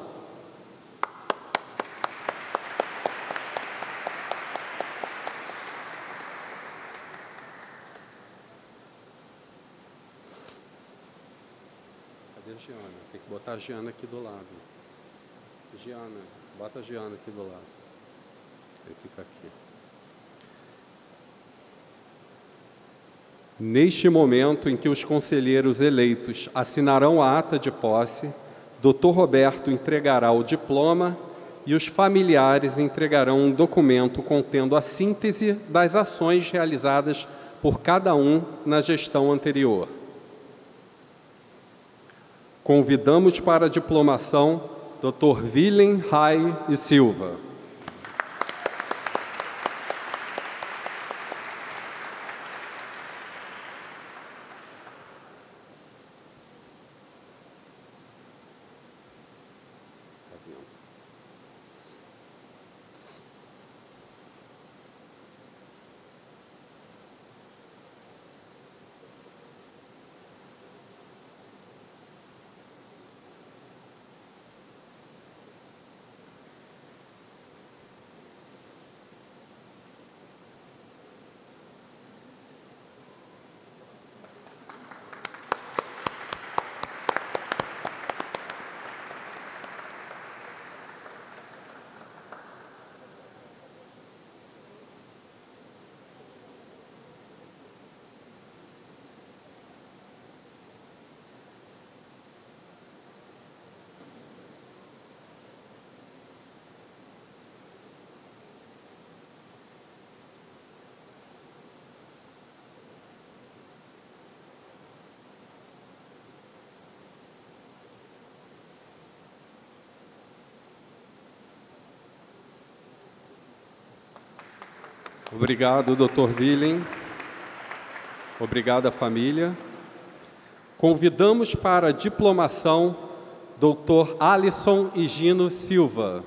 Giana? Tem que botar a Giana aqui do lado. Giana, bota a Giana aqui do lado. Aqui. Neste momento em que os conselheiros eleitos assinarão a ata de posse, Dr. Roberto entregará o diploma e os familiares entregarão um documento contendo a síntese das ações realizadas por cada um na gestão anterior. Convidamos para a diplomação Dr. Willem Rai e Silva. Obrigado, Dr. Willen. Obrigado à família. Convidamos para a diplomação Dr. Alisson Higino Silva.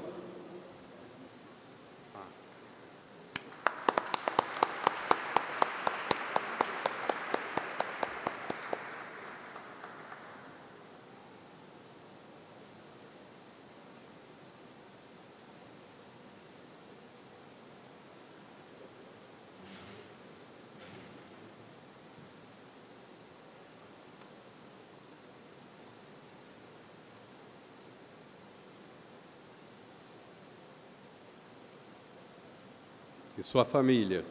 Sua família.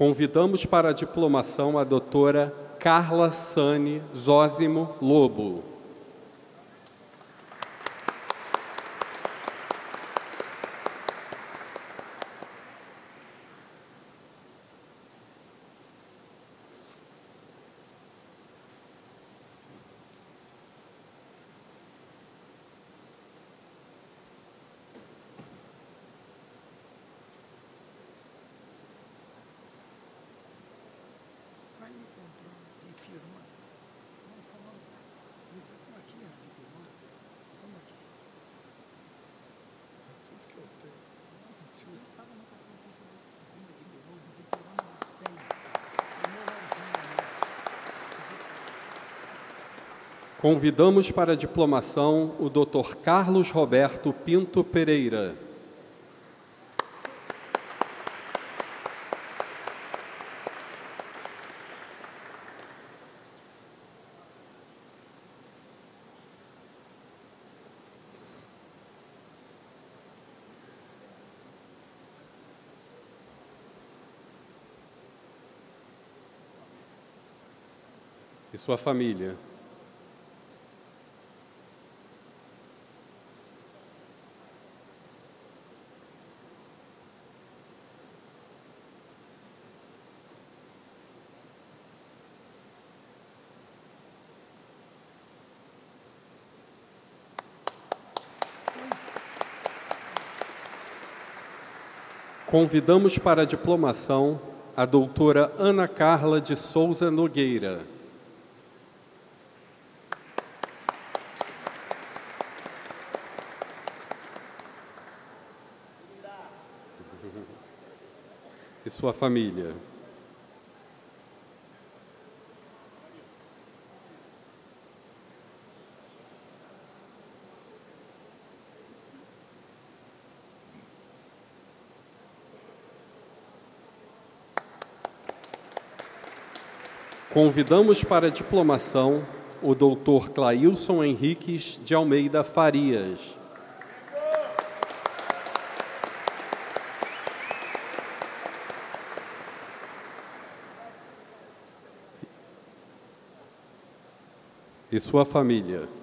Convidamos para a diplomação a doutora Carla Sane Zósimo Lobo. Convidamos para a diplomação o Dr. Carlos Roberto Pinto Pereira. E sua família. Convidamos para a diplomação a doutora Ana Carla de Souza Nogueira. E sua família. Convidamos para a diplomação o doutor Clailson Henriques de Almeida Farias. E sua família.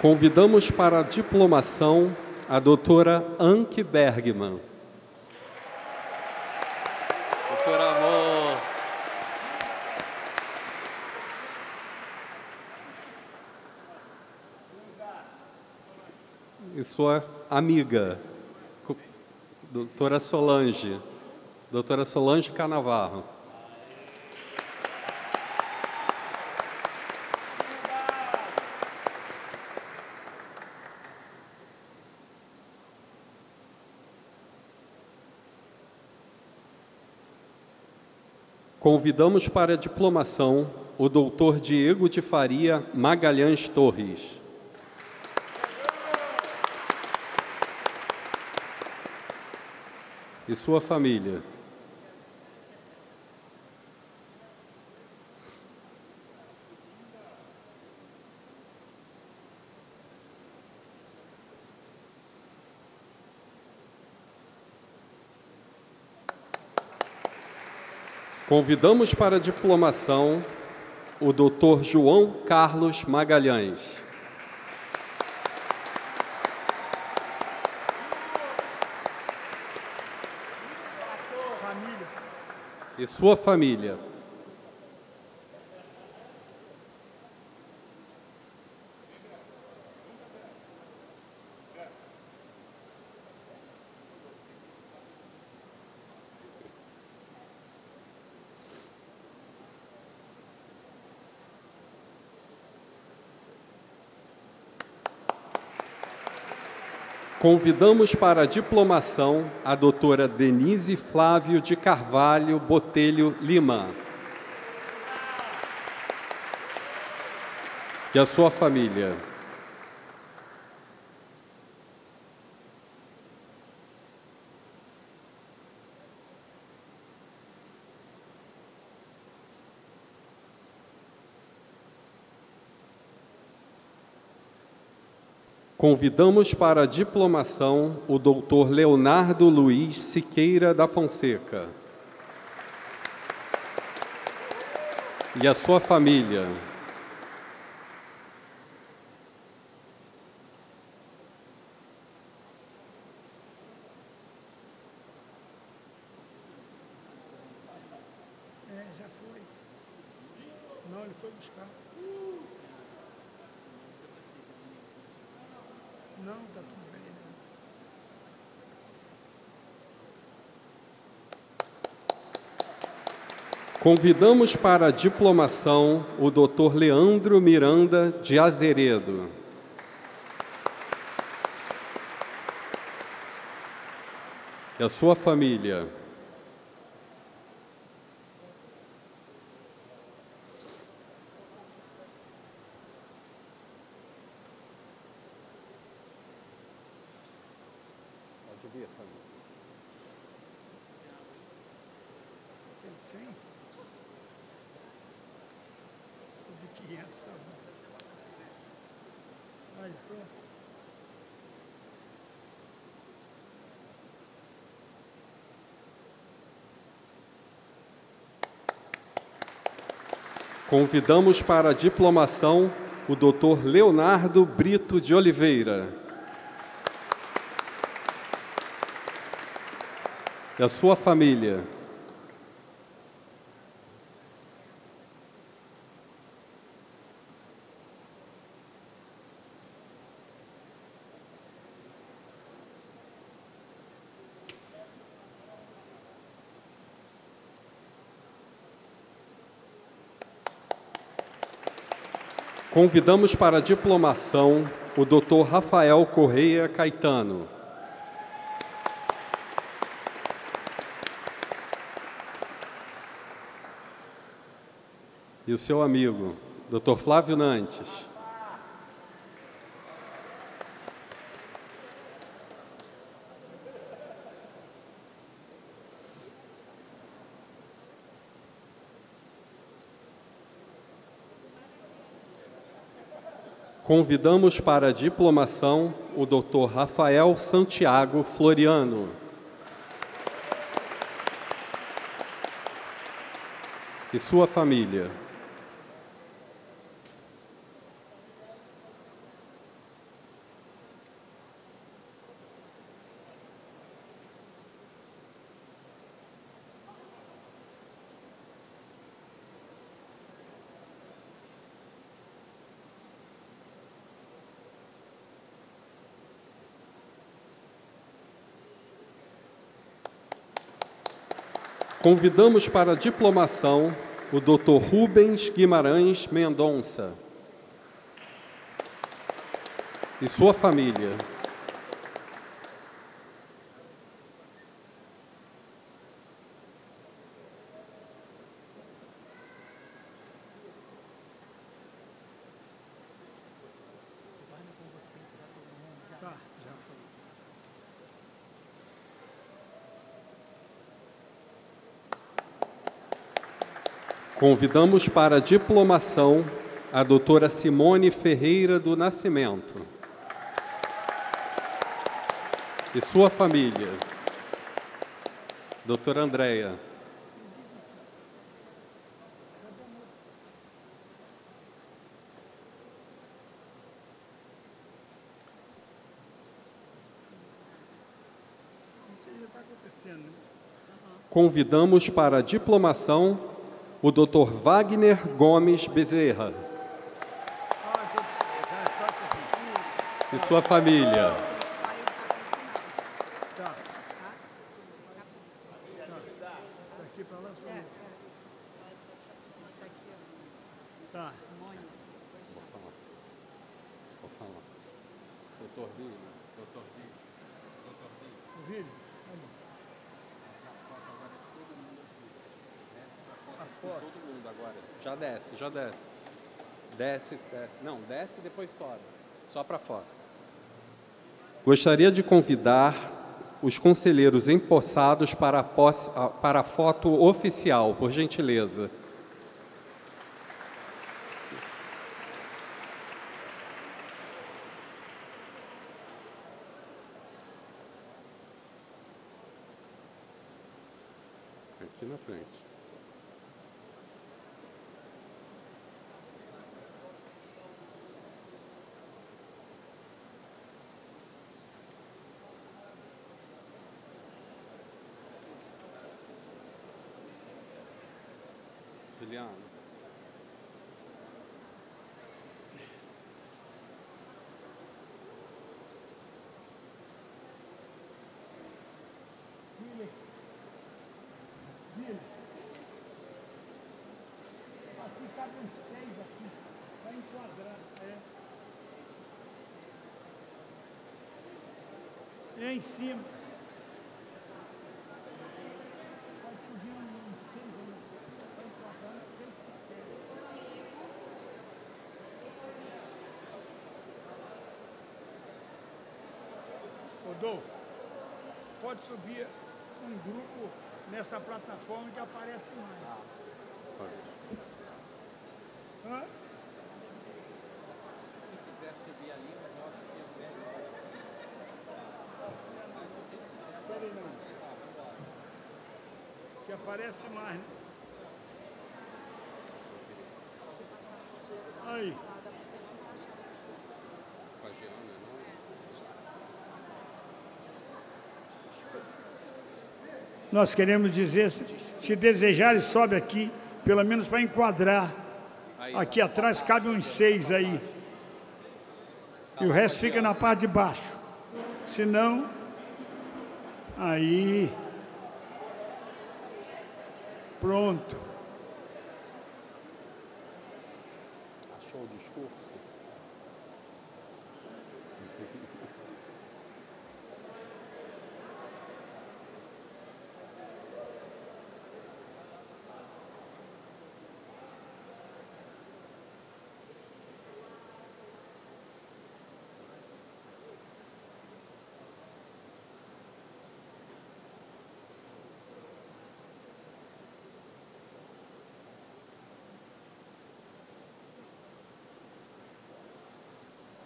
Convidamos para a diplomação a doutora Anke Bergman. Doutora Amor. E sua amiga, doutora Solange, doutora Solange Canavarro. Convidamos para a diplomação o doutor Diego de Faria Magalhães Torres. E sua família. Convidamos para a diplomação o Dr. João Carlos Magalhães. E sua família. Convidamos para a diplomação a doutora Denise Flávio de Carvalho Botelho Lima. E a sua família. Convidamos para a diplomação o doutor Leonardo Luiz Siqueira da Fonseca e a sua família. É, já foi. Não, ele foi buscar. Não, tá tudo bem. Né? Convidamos para a diplomação o Dr. Leandro Miranda de Azeredo. E a sua família. Convidamos para a diplomação o Dr. Leonardo Brito de Oliveira. E a sua família. Convidamos para a diplomação o Dr. Rafael Correia Caetano. E o seu amigo, Dr. Flávio Nantes. Convidamos para a diplomação o Dr. Rafael Santiago Floriano. E sua família. Convidamos para a diplomação o Dr. Rubens Guimarães Mendonça e sua família. Convidamos para a diplomação a doutora Simone Ferreira do Nascimento e sua família. Doutora Andréia. Isso aí já está acontecendo, né? Convidamos para a diplomação o Dr. Wagner Gomes Bezerra Ah, então, é e sua família. Tá. Tá. Daqui para lá, só um. Tá. Vou falar. Vou falar. Doutor Vini, doutor Vini, doutor Vini. O vídeo? Todo mundo agora. Já desce, desce. Desce, desce. Não, desce e depois sobe. Só para fora. Gostaria de convidar os conselheiros empossados para a, posse, para a foto oficial, por gentileza. Aqui na frente. Juliano. Cabe uns seis aqui. Vai enquadrar. É. É em cima. Pode um seis. Vai enquadrar seis sistemas. Rodolfo, pode subir um grupo nessa plataforma que aparece mais. Hã? Se quiser subir ali, melhor subir Espera aí, não. Que aparece mais, né? Aí. Nós queremos dizer, se- se desejarem, sobe aqui, pelo menos para enquadrar. Aqui atrás cabe uns seis aí. E o resto fica na parte de baixo. Se não, aí. Pronto.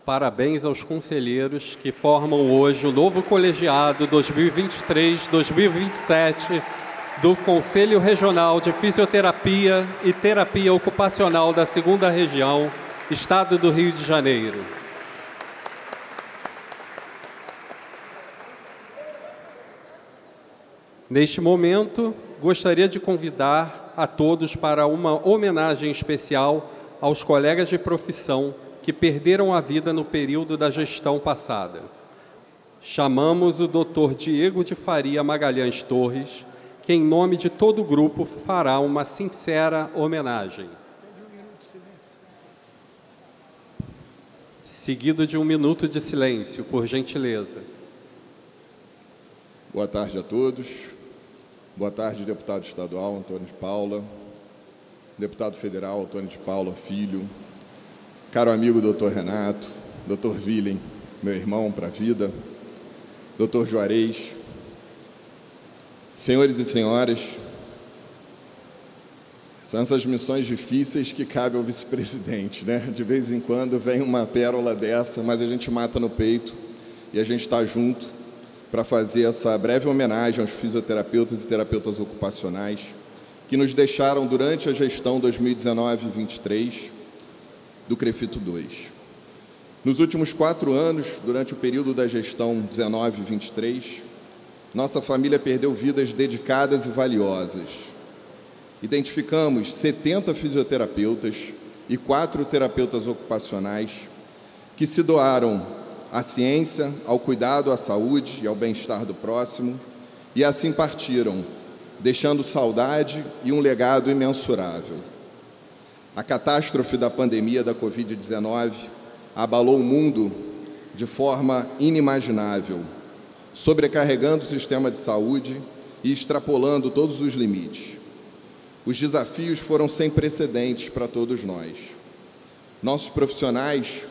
Parabéns aos conselheiros que formam hoje o novo colegiado 2023-2027 do Conselho Regional de Fisioterapia e Terapia Ocupacional da Segunda Região, Estado do Rio de Janeiro. Neste momento, gostaria de convidar a todos para uma homenagem especial aos colegas de profissão que perderam a vida no período da gestão passada. Chamamos o Dr. Diego de Faria Magalhães Torres, que, em nome de todo o grupo, fará uma sincera homenagem. Seguido de um minuto de silêncio, por gentileza. Boa tarde a todos. Boa tarde, deputado estadual Antônio de Paula, deputado federal Antônio de Paula Filho, caro amigo doutor Renato, doutor Willem, meu irmão para a vida, doutor Juarez, senhores e senhoras, são essas missões difíceis que cabe ao vice-presidente, né? De vez em quando vem uma pérola dessa, mas a gente mata no peito e a gente está junto para fazer essa breve homenagem aos fisioterapeutas e terapeutas ocupacionais que nos deixaram durante a gestão 2019-23 do CREFITO 2. Nos últimos quatro anos, durante o período da gestão 19-23, nossa família perdeu vidas dedicadas e valiosas. Identificamos 70 fisioterapeutas e quatro terapeutas ocupacionais que se doaram à ciência, ao cuidado à saúde e ao bem-estar do próximo, e assim partiram, deixando saudade e um legado imensurável. A catástrofe da pandemia da Covid-19 abalou o mundo de forma inimaginável, sobrecarregando o sistema de saúde e extrapolando todos os limites. Os desafios foram sem precedentes para todos nós. Nossos profissionais,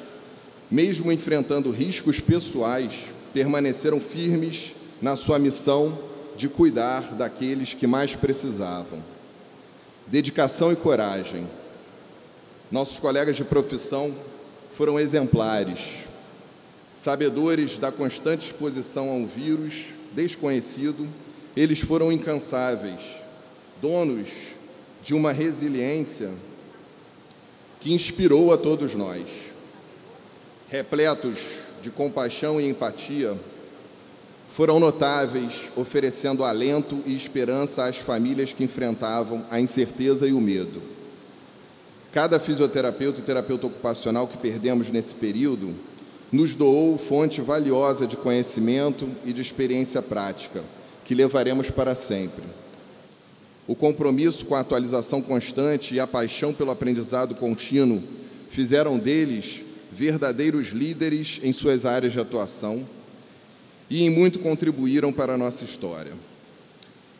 mesmo enfrentando riscos pessoais, permaneceram firmes na sua missão de cuidar daqueles que mais precisavam. Dedicação e coragem. Nossos colegas de profissão foram exemplares, sabedores da constante exposição a um vírus desconhecido, eles foram incansáveis, donos de uma resiliência que inspirou a todos nós. Repletos de compaixão e empatia, foram notáveis, oferecendo alento e esperança às famílias que enfrentavam a incerteza e o medo. Cada fisioterapeuta e terapeuta ocupacional que perdemos nesse período nos doou fonte valiosa de conhecimento e de experiência prática, que levaremos para sempre. O compromisso com a atualização constante e a paixão pelo aprendizado contínuo fizeram deles verdadeiros líderes em suas áreas de atuação e em muito contribuíram para a nossa história.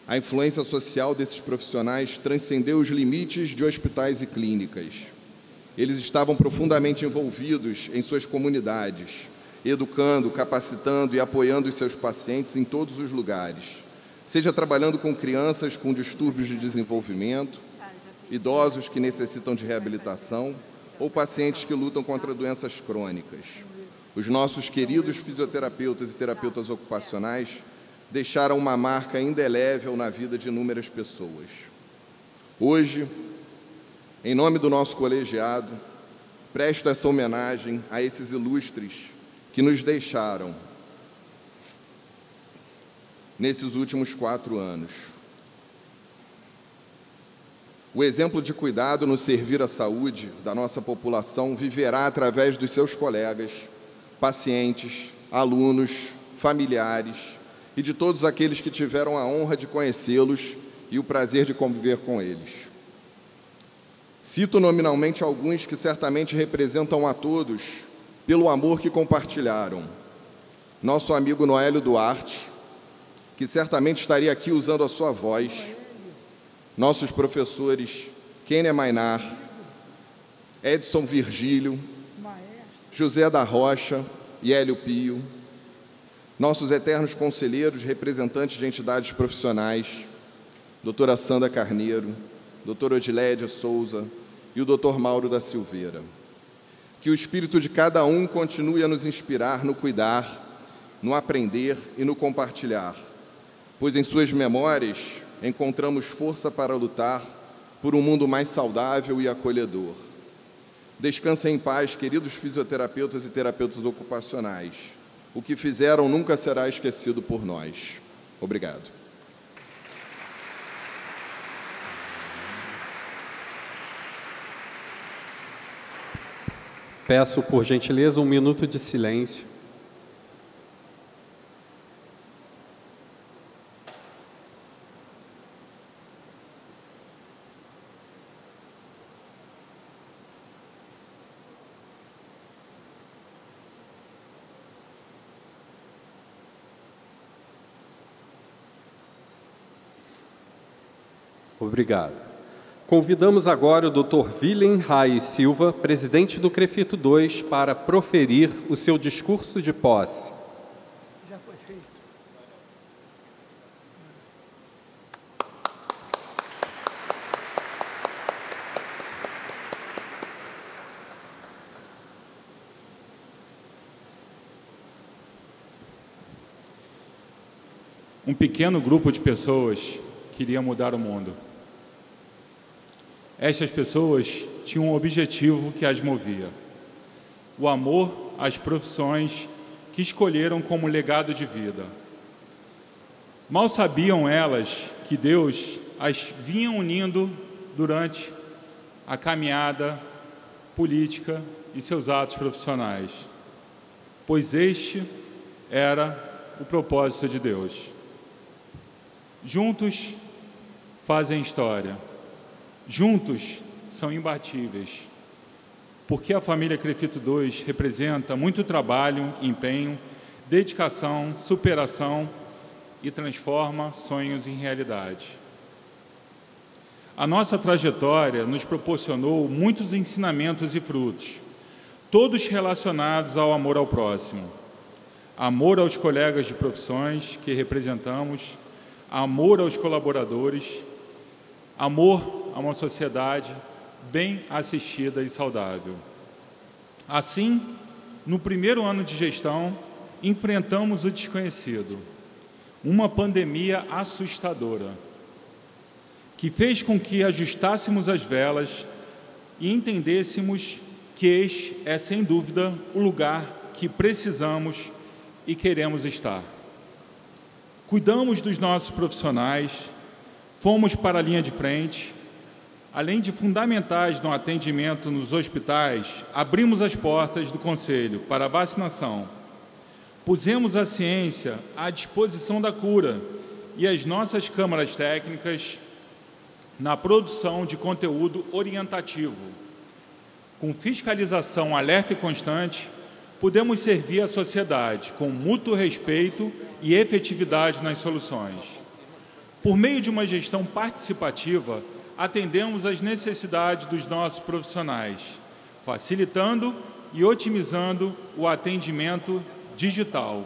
A influência social desses profissionais transcendeu os limites de hospitais e clínicas. Eles estavam profundamente envolvidos em suas comunidades, educando, capacitando e apoiando os seus pacientes em todos os lugares, seja trabalhando com crianças com distúrbios de desenvolvimento, idosos que necessitam de reabilitação, ou pacientes que lutam contra doenças crônicas. Os nossos queridos fisioterapeutas e terapeutas ocupacionais deixaram uma marca indelével na vida de inúmeras pessoas. Hoje, em nome do nosso colegiado, presto essa homenagem a esses ilustres que nos deixaram nesses últimos quatro anos. O exemplo de cuidado no servir à saúde da nossa população viverá através dos seus colegas, pacientes, alunos, familiares e de todos aqueles que tiveram a honra de conhecê-los e o prazer de conviver com eles. Cito nominalmente alguns que certamente representam a todos pelo amor que compartilharam. Nosso amigo Noélio Duarte, que certamente estaria aqui usando a sua voz nossos professores Kênia Mainar, Edson Virgílio, José da Rocha e Hélio Pio, nossos eternos conselheiros, representantes de entidades profissionais, doutora Sandra Carneiro, doutora Odilédia Souza e o doutor Mauro da Silveira. Que o espírito de cada um continue a nos inspirar no cuidar, no aprender e no compartilhar, pois em suas memórias encontramos força para lutar por um mundo mais saudável e acolhedor. Descansem em paz, queridos fisioterapeutas e terapeutas ocupacionais. O que fizeram nunca será esquecido por nós. Obrigado. Peço, por gentileza, um minuto de silêncio. Obrigado. Convidamos agora o Dr. Willem Rai Silva, presidente do Crefito 2, para proferir o seu discurso de posse. Já foi feito. Um pequeno grupo de pessoas queria mudar o mundo. Estas pessoas tinham um objetivo que as movia: o amor às profissões que escolheram como legado de vida. Mal sabiam elas que Deus as vinha unindo durante a caminhada política e seus atos profissionais, pois este era o propósito de Deus. Juntos fazem história juntos são imbatíveis. Porque a família Crefito 2 representa muito trabalho, empenho, dedicação, superação e transforma sonhos em realidade. A nossa trajetória nos proporcionou muitos ensinamentos e frutos, todos relacionados ao amor ao próximo. Amor aos colegas de profissões que representamos, amor aos colaboradores, amor a uma sociedade bem assistida e saudável. Assim, no primeiro ano de gestão, enfrentamos o desconhecido, uma pandemia assustadora, que fez com que ajustássemos as velas e entendêssemos que este é, sem dúvida, o lugar que precisamos e queremos estar. Cuidamos dos nossos profissionais, fomos para a linha de frente, além de fundamentais no atendimento nos hospitais, abrimos as portas do Conselho para a vacinação. Pusemos a ciência à disposição da cura e as nossas câmaras técnicas na produção de conteúdo orientativo. Com fiscalização alerta e constante, podemos servir a sociedade com mútuo respeito e efetividade nas soluções. Por meio de uma gestão participativa, atendemos às necessidades dos nossos profissionais, facilitando e otimizando o atendimento digital.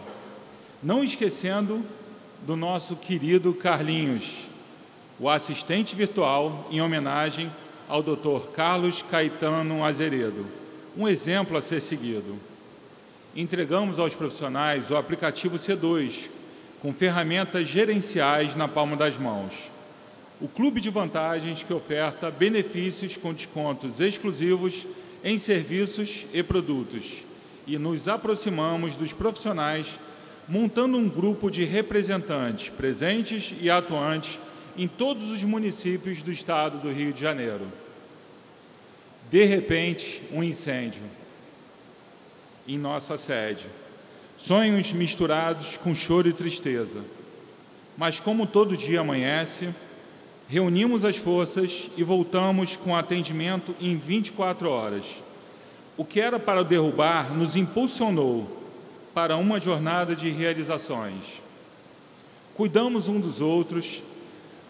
Não esquecendo do nosso querido Carlinhos, o assistente virtual, em homenagem ao Dr. Carlos Caetano Azeredo, um exemplo a ser seguido. Entregamos aos profissionais o aplicativo C2, com ferramentas gerenciais na palma das mãos o clube de vantagens que oferta benefícios com descontos exclusivos em serviços e produtos. E nos aproximamos dos profissionais, montando um grupo de representantes presentes e atuantes em todos os municípios do estado do Rio de Janeiro. De repente, um incêndio em nossa sede. Sonhos misturados com choro e tristeza. Mas como todo dia amanhece, Reunimos as forças e voltamos com atendimento em 24 horas. O que era para derrubar nos impulsionou para uma jornada de realizações. Cuidamos um dos outros,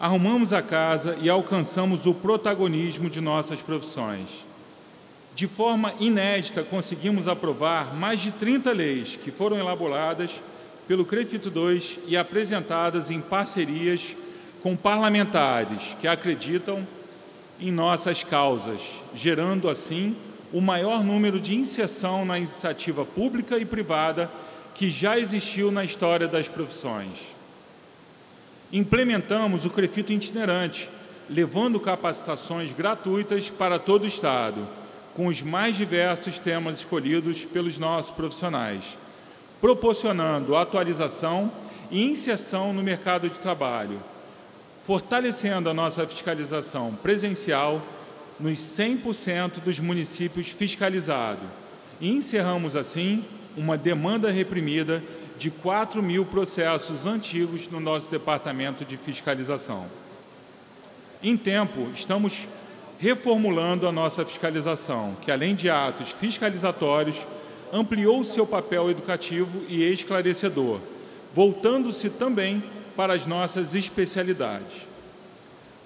arrumamos a casa e alcançamos o protagonismo de nossas profissões. De forma inédita, conseguimos aprovar mais de 30 leis que foram elaboradas pelo CREFIT 2 e apresentadas em parcerias com parlamentares que acreditam em nossas causas, gerando assim o maior número de inserção na iniciativa pública e privada que já existiu na história das profissões. Implementamos o Crefito itinerante, levando capacitações gratuitas para todo o Estado, com os mais diversos temas escolhidos pelos nossos profissionais, proporcionando atualização e inserção no mercado de trabalho, fortalecendo a nossa fiscalização presencial nos 100% dos municípios fiscalizados. E encerramos, assim, uma demanda reprimida de 4 mil processos antigos no nosso departamento de fiscalização. Em tempo, estamos reformulando a nossa fiscalização, que além de atos fiscalizatórios, ampliou seu papel educativo e esclarecedor, voltando-se também para as nossas especialidades.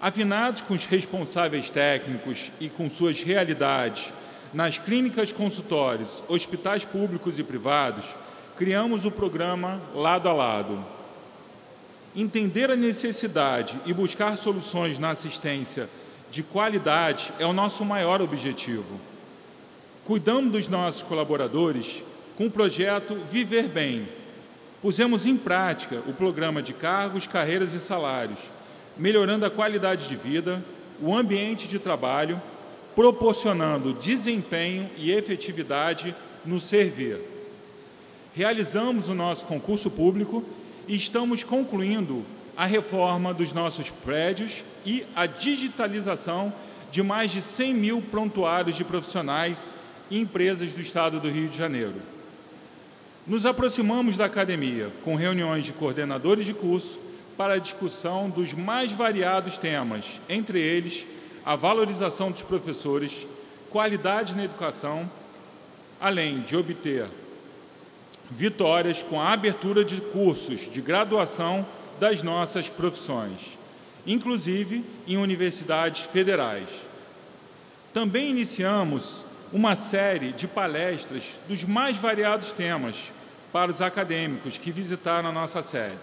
Afinados com os responsáveis técnicos e com suas realidades nas clínicas consultórios, hospitais públicos e privados, criamos o programa Lado a Lado. Entender a necessidade e buscar soluções na assistência de qualidade é o nosso maior objetivo. Cuidamos dos nossos colaboradores com o projeto Viver Bem, Pusemos em prática o programa de cargos, carreiras e salários, melhorando a qualidade de vida, o ambiente de trabalho, proporcionando desempenho e efetividade no servir. Realizamos o nosso concurso público e estamos concluindo a reforma dos nossos prédios e a digitalização de mais de 100 mil prontuários de profissionais e empresas do Estado do Rio de Janeiro. Nos aproximamos da academia com reuniões de coordenadores de curso para a discussão dos mais variados temas, entre eles a valorização dos professores, qualidade na educação, além de obter vitórias com a abertura de cursos de graduação das nossas profissões, inclusive em universidades federais. Também iniciamos uma série de palestras dos mais variados temas para os acadêmicos que visitaram a nossa sede.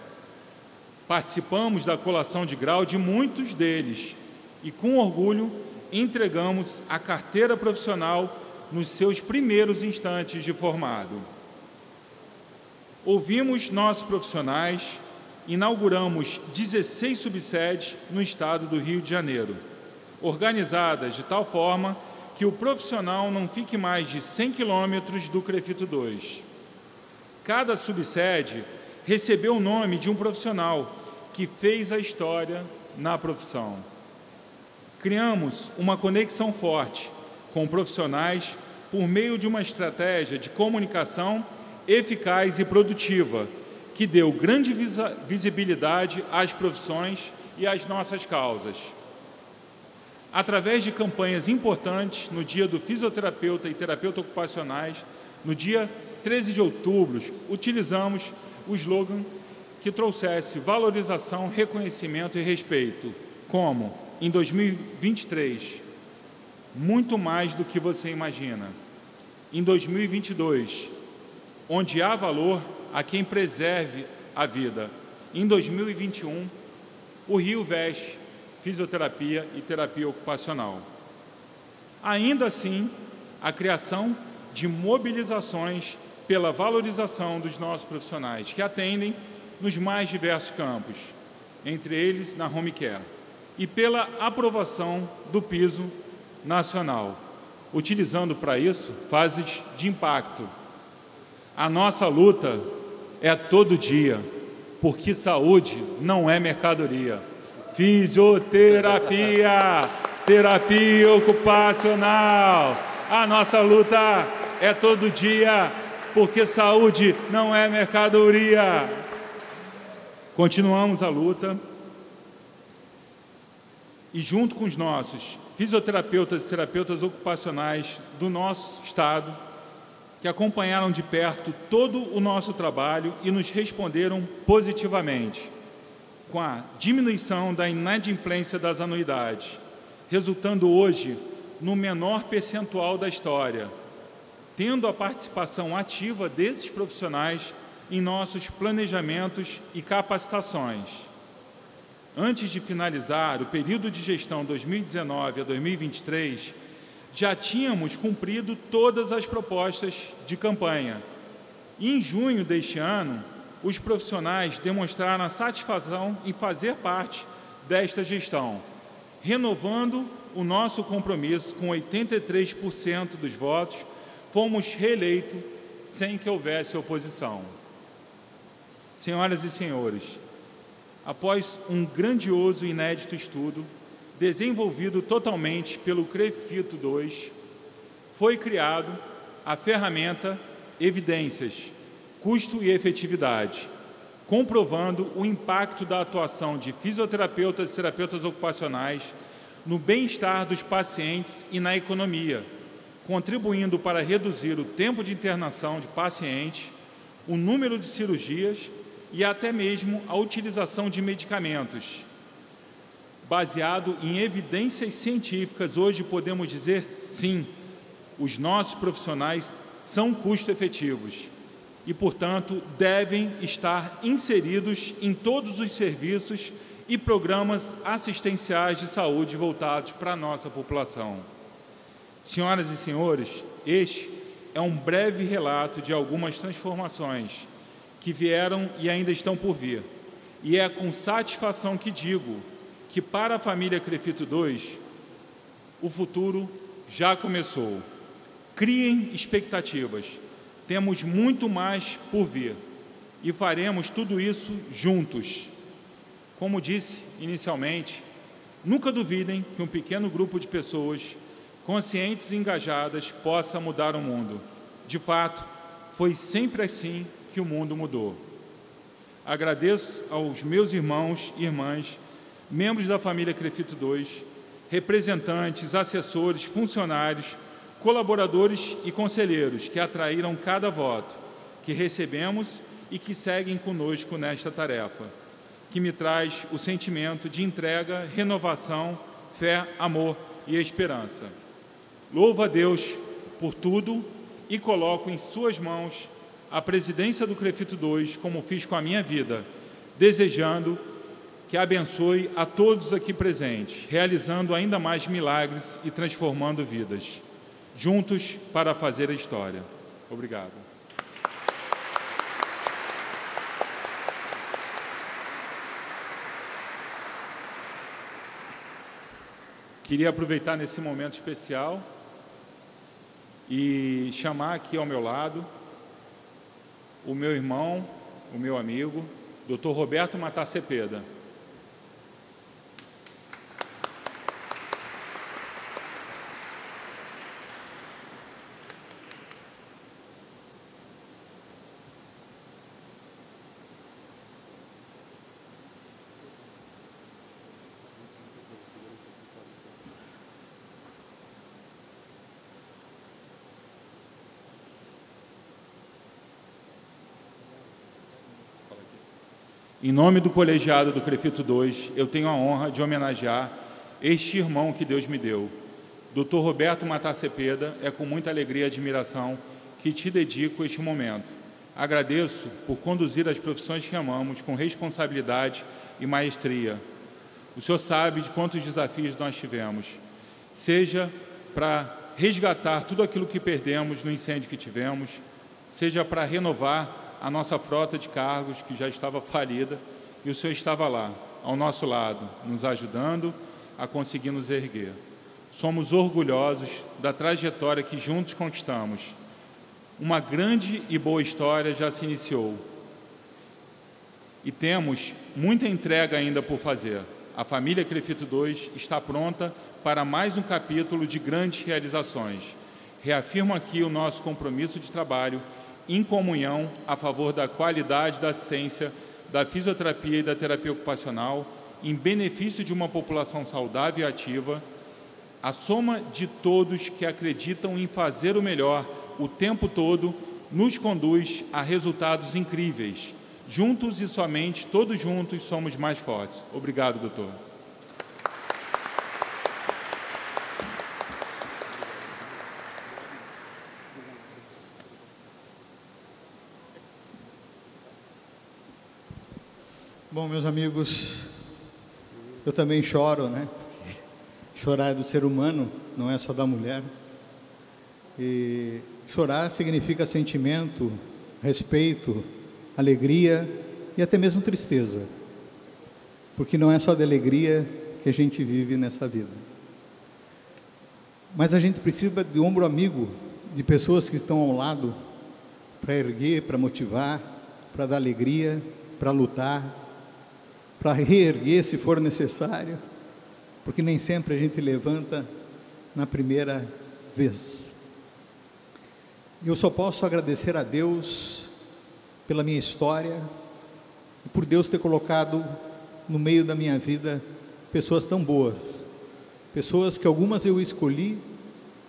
Participamos da colação de grau de muitos deles e, com orgulho, entregamos a carteira profissional nos seus primeiros instantes de formado. Ouvimos nossos profissionais, inauguramos 16 subsedes no estado do Rio de Janeiro, organizadas de tal forma que o profissional não fique mais de 100 quilômetros do Crefito 2. Cada subsede recebeu o nome de um profissional que fez a história na profissão. Criamos uma conexão forte com profissionais por meio de uma estratégia de comunicação eficaz e produtiva, que deu grande visibilidade às profissões e às nossas causas. Através de campanhas importantes no dia do fisioterapeuta e terapeuta ocupacionais, no dia 13 de outubro, utilizamos o slogan que trouxesse valorização, reconhecimento e respeito, como em 2023, muito mais do que você imagina. Em 2022, onde há valor a quem preserve a vida. Em 2021, o Rio veste fisioterapia e terapia ocupacional. Ainda assim, a criação de mobilizações pela valorização dos nossos profissionais que atendem nos mais diversos campos, entre eles na home care, e pela aprovação do piso nacional, utilizando para isso fases de impacto. A nossa luta é todo dia, porque saúde não é mercadoria. Fisioterapia, terapia ocupacional. A nossa luta é todo dia, porque saúde não é mercadoria. Continuamos a luta e, junto com os nossos fisioterapeutas e terapeutas ocupacionais do nosso estado, que acompanharam de perto todo o nosso trabalho e nos responderam positivamente, com a diminuição da inadimplência das anuidades, resultando hoje no menor percentual da história, tendo a participação ativa desses profissionais em nossos planejamentos e capacitações. Antes de finalizar o período de gestão 2019 a 2023, já tínhamos cumprido todas as propostas de campanha. Em junho deste ano, os profissionais demonstraram a satisfação em fazer parte desta gestão, renovando o nosso compromisso com 83% dos votos, fomos reeleitos sem que houvesse oposição. Senhoras e senhores, após um grandioso e inédito estudo desenvolvido totalmente pelo CREFITO 2, foi criado a ferramenta Evidências, Custo e Efetividade, comprovando o impacto da atuação de fisioterapeutas e terapeutas ocupacionais no bem-estar dos pacientes e na economia, contribuindo para reduzir o tempo de internação de pacientes, o número de cirurgias e até mesmo a utilização de medicamentos. Baseado em evidências científicas, hoje podemos dizer sim, os nossos profissionais são custo-efetivos e, portanto, devem estar inseridos em todos os serviços e programas assistenciais de saúde voltados para a nossa população. Senhoras e senhores, este é um breve relato de algumas transformações que vieram e ainda estão por vir. E é com satisfação que digo que para a família Crefito 2, o futuro já começou. Criem expectativas. Temos muito mais por vir e faremos tudo isso juntos. Como disse inicialmente, nunca duvidem que um pequeno grupo de pessoas conscientes e engajadas possa mudar o mundo. De fato, foi sempre assim que o mundo mudou. Agradeço aos meus irmãos e irmãs, membros da família Crefito 2, representantes, assessores, funcionários, colaboradores e conselheiros que atraíram cada voto que recebemos e que seguem conosco nesta tarefa, que me traz o sentimento de entrega, renovação, fé, amor e esperança. Louvo a Deus por tudo e coloco em suas mãos a presidência do Crefito 2, como fiz com a minha vida, desejando que abençoe a todos aqui presentes, realizando ainda mais milagres e transformando vidas, juntos para fazer a história. Obrigado. Queria aproveitar nesse momento especial e chamar aqui ao meu lado o meu irmão, o meu amigo, Dr. Roberto Matar Cepeda. Em nome do colegiado do Crefito 2, eu tenho a honra de homenagear este irmão que Deus me deu. Dr. Roberto Matar Cepeda, é com muita alegria e admiração que te dedico este momento. Agradeço por conduzir as profissões que amamos com responsabilidade e maestria. O Senhor sabe de quantos desafios nós tivemos, seja para resgatar tudo aquilo que perdemos no incêndio que tivemos, seja para renovar a nossa frota de cargos, que já estava falida, e o Senhor estava lá, ao nosso lado, nos ajudando a conseguir nos erguer. Somos orgulhosos da trajetória que juntos conquistamos. Uma grande e boa história já se iniciou. E temos muita entrega ainda por fazer. A família Crefito 2 está pronta para mais um capítulo de grandes realizações. Reafirmo aqui o nosso compromisso de trabalho em comunhão a favor da qualidade da assistência, da fisioterapia e da terapia ocupacional, em benefício de uma população saudável e ativa, a soma de todos que acreditam em fazer o melhor o tempo todo nos conduz a resultados incríveis. Juntos e somente, todos juntos, somos mais fortes. Obrigado, doutor. Bom, meus amigos, eu também choro, né? Chorar é do ser humano, não é só da mulher. E chorar significa sentimento, respeito, alegria e até mesmo tristeza. Porque não é só de alegria que a gente vive nessa vida. Mas a gente precisa de ombro amigo, de pessoas que estão ao lado para erguer, para motivar, para dar alegria, para lutar, para reerguer se for necessário, porque nem sempre a gente levanta na primeira vez. E eu só posso agradecer a Deus pela minha história e por Deus ter colocado no meio da minha vida pessoas tão boas, pessoas que algumas eu escolhi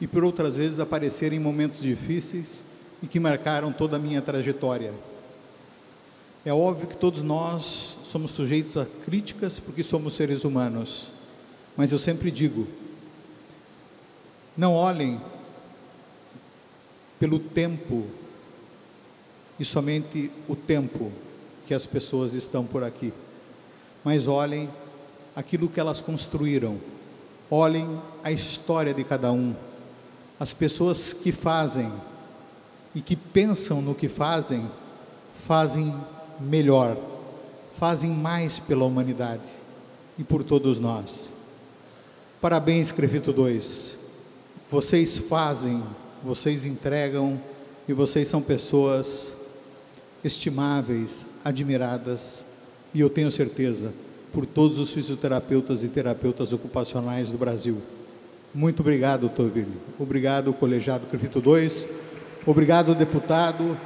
e por outras vezes apareceram em momentos difíceis e que marcaram toda a minha trajetória. É óbvio que todos nós somos sujeitos a críticas porque somos seres humanos, mas eu sempre digo: não olhem pelo tempo e somente o tempo que as pessoas estão por aqui, mas olhem aquilo que elas construíram, olhem a história de cada um, as pessoas que fazem e que pensam no que fazem, fazem melhor, fazem mais pela humanidade e por todos nós. Parabéns, Crefito 2. Vocês fazem, vocês entregam e vocês são pessoas estimáveis, admiradas e eu tenho certeza por todos os fisioterapeutas e terapeutas ocupacionais do Brasil. Muito obrigado, Toville. Obrigado, colegiado Crefito 2. Obrigado, deputado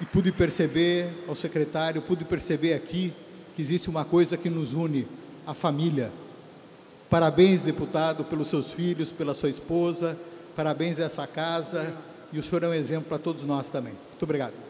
e pude perceber ao secretário, pude perceber aqui que existe uma coisa que nos une, a família. Parabéns, deputado, pelos seus filhos, pela sua esposa, parabéns a essa casa e o senhor é um exemplo para todos nós também. Muito obrigado.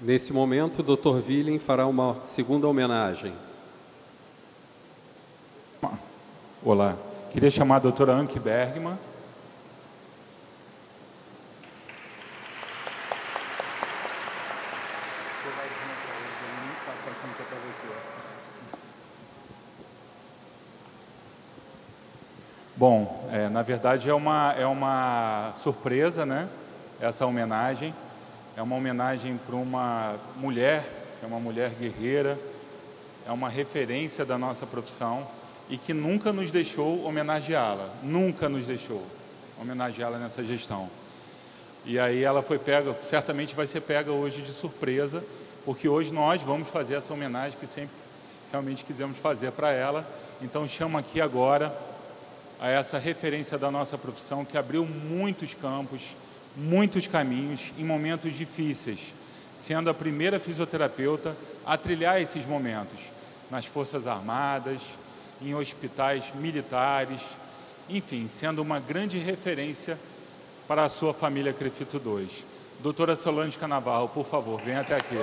Nesse momento, o Dr. Willen fará uma segunda homenagem. Olá, queria chamar a doutora Anke Bergman. Bom, é, na verdade é uma, é uma surpresa, né? Essa homenagem. É uma homenagem para uma mulher, é uma mulher guerreira, é uma referência da nossa profissão e que nunca nos deixou homenageá-la, nunca nos deixou homenageá-la nessa gestão. E aí ela foi pega, certamente vai ser pega hoje de surpresa, porque hoje nós vamos fazer essa homenagem que sempre realmente quisemos fazer para ela. Então chamo aqui agora a essa referência da nossa profissão que abriu muitos campos, muitos caminhos em momentos difíceis, sendo a primeira fisioterapeuta a trilhar esses momentos nas Forças Armadas, em hospitais militares, enfim, sendo uma grande referência para a sua família Crefito 2. Doutora Solange Canavarro, por favor, venha até aqui.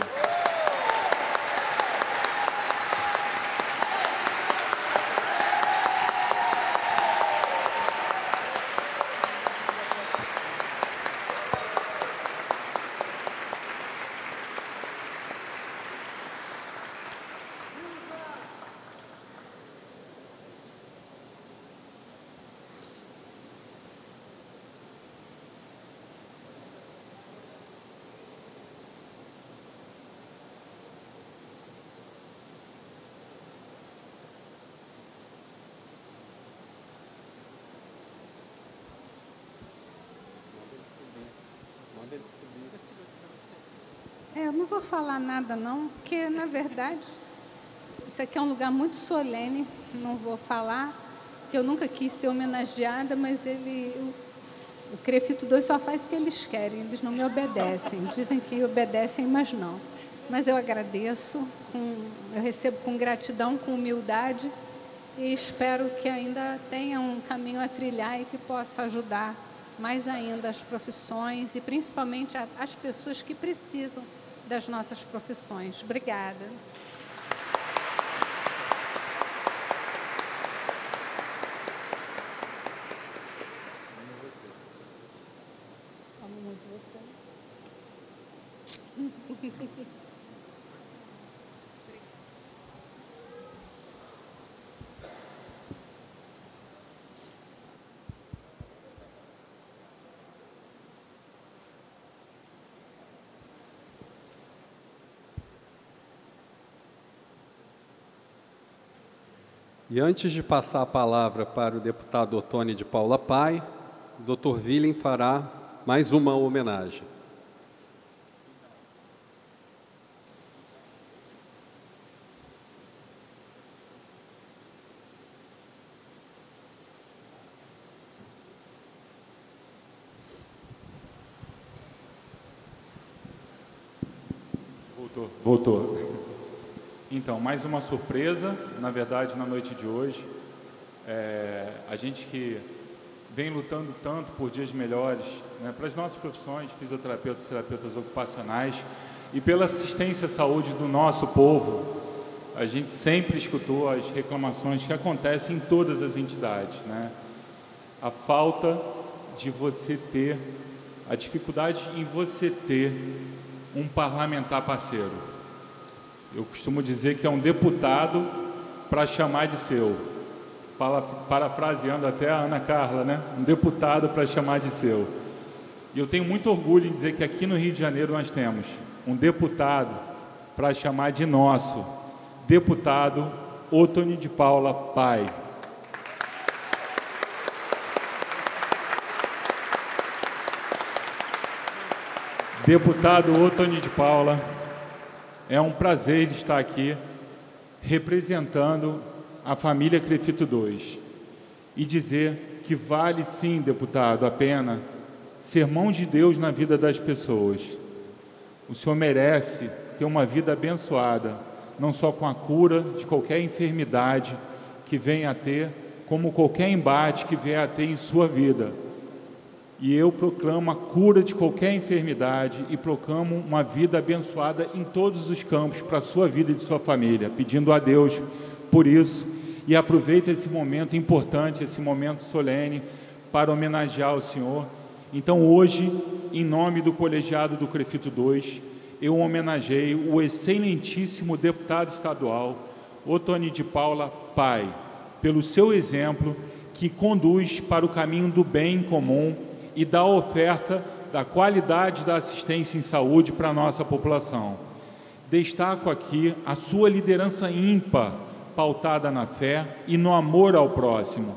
É, eu não vou falar nada não, porque na verdade isso aqui é um lugar muito solene, não vou falar, que eu nunca quis ser homenageada, mas ele, o, o Crefito 2 só faz o que eles querem, eles não me obedecem, dizem que obedecem, mas não. Mas eu agradeço, com, eu recebo com gratidão, com humildade e espero que ainda tenha um caminho a trilhar e que possa ajudar mais ainda as profissões e principalmente as pessoas que precisam das nossas profissões. Obrigada. Amo muito você. E antes de passar a palavra para o deputado Otônio de Paula Pai, o Dr. Willen fará mais uma homenagem. Mais uma surpresa, na verdade, na noite de hoje. É, a gente que vem lutando tanto por dias melhores né, para as nossas profissões, fisioterapeutas, terapeutas ocupacionais e pela assistência à saúde do nosso povo, a gente sempre escutou as reclamações que acontecem em todas as entidades. Né? A falta de você ter, a dificuldade em você ter um parlamentar parceiro eu costumo dizer que é um deputado para chamar de seu. Parafraseando até a Ana Carla, né? Um deputado para chamar de seu. E eu tenho muito orgulho em dizer que aqui no Rio de Janeiro nós temos um deputado para chamar de nosso, deputado Otoni de Paula Pai. Deputado Otoni de Paula, é um prazer estar aqui representando a família Crefito 2 e dizer que vale sim, deputado, a pena ser mão de Deus na vida das pessoas. O senhor merece ter uma vida abençoada, não só com a cura de qualquer enfermidade que venha a ter, como qualquer embate que venha a ter em sua vida. E eu proclamo a cura de qualquer enfermidade e proclamo uma vida abençoada em todos os campos para a sua vida e de sua família, pedindo a Deus por isso. E aproveita esse momento importante, esse momento solene, para homenagear o Senhor. Então, hoje, em nome do colegiado do Crefito 2, eu homenageio o excelentíssimo deputado estadual, Otoni de Paula Pai, pelo seu exemplo que conduz para o caminho do bem comum e da oferta da qualidade da assistência em saúde para a nossa população. Destaco aqui a sua liderança ímpar, pautada na fé e no amor ao próximo.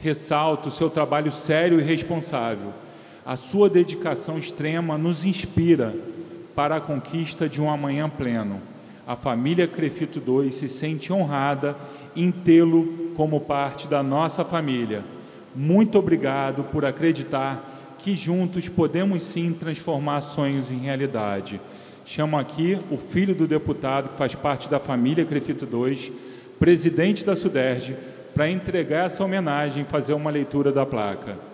Ressalto o seu trabalho sério e responsável. A sua dedicação extrema nos inspira para a conquista de um amanhã pleno. A família Crefito II se sente honrada em tê-lo como parte da nossa família. Muito obrigado por acreditar que juntos podemos sim transformar sonhos em realidade. Chamo aqui o filho do deputado, que faz parte da família Crefito 2, presidente da Suderge, para entregar essa homenagem e fazer uma leitura da placa.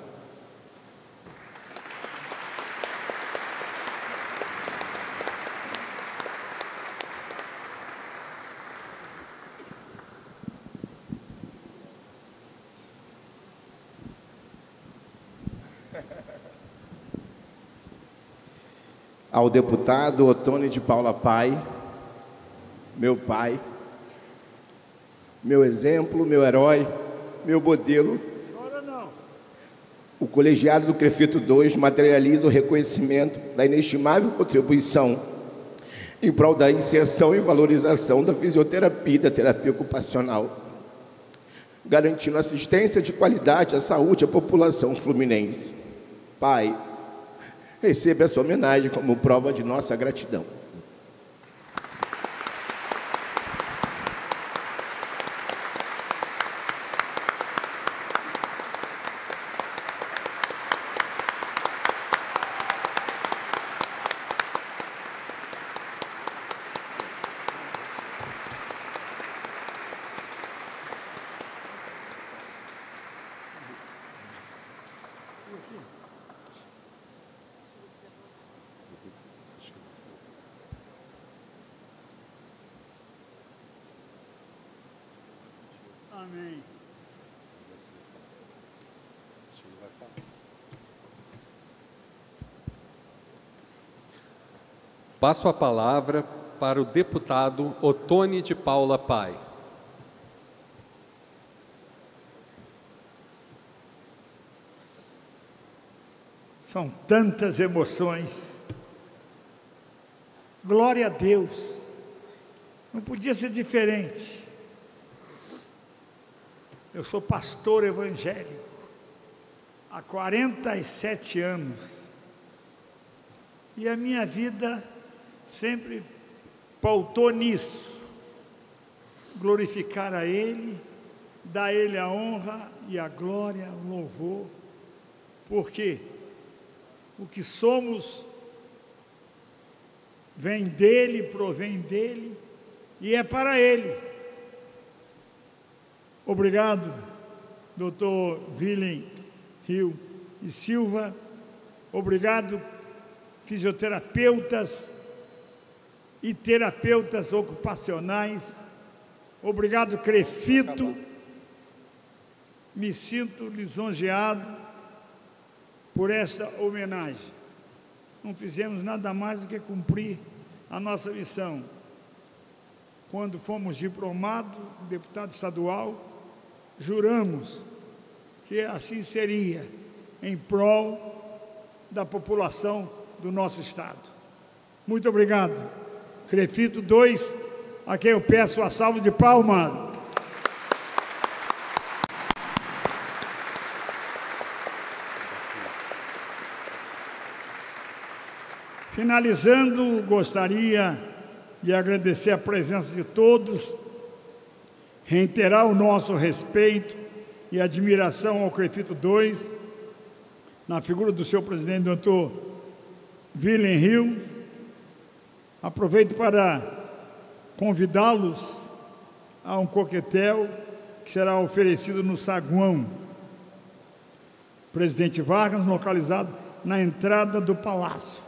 Ao deputado Otônio de Paula Pai, meu pai, meu exemplo, meu herói, meu modelo. O colegiado do Crefito 2 materializa o reconhecimento da inestimável contribuição em prol da inserção e valorização da fisioterapia e da terapia ocupacional, garantindo assistência de qualidade à saúde à população fluminense. Pai, receba essa homenagem como prova de nossa gratidão. Passo a palavra para o deputado Otone de Paula Pai. São tantas emoções. Glória a Deus. Não podia ser diferente. Eu sou pastor evangélico há 47 anos. E a minha vida sempre pautou nisso. Glorificar a Ele, dar a Ele a honra e a glória, o louvor. Porque o que somos vem dele, provém dele e é para ele. Obrigado, doutor Willem Rio e Silva. Obrigado, fisioterapeutas e terapeutas ocupacionais. Obrigado, Crefito. Me sinto lisonjeado por essa homenagem. Não fizemos nada mais do que cumprir a nossa missão. Quando fomos diplomados, deputado estadual, juramos que assim seria, em prol da população do nosso Estado. Muito obrigado. Crefito 2, a quem eu peço a salva de palmas. Finalizando, gostaria de agradecer a presença de todos reiterar o nosso respeito e admiração ao Crefito 2, na figura do seu presidente, doutor Willem Hill. Aproveito para convidá-los a um coquetel que será oferecido no saguão. Presidente Vargas, localizado na entrada do palácio.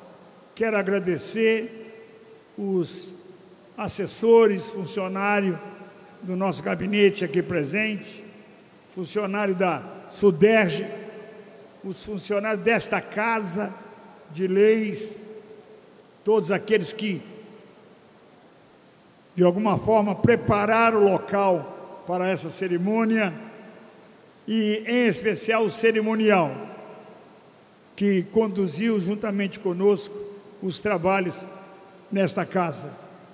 Quero agradecer os assessores, funcionário do nosso gabinete aqui presente, funcionário da Suderge, os funcionários desta casa de leis, todos aqueles que de alguma forma prepararam o local para essa cerimônia e em especial o cerimonial que conduziu juntamente conosco os trabalhos nesta casa.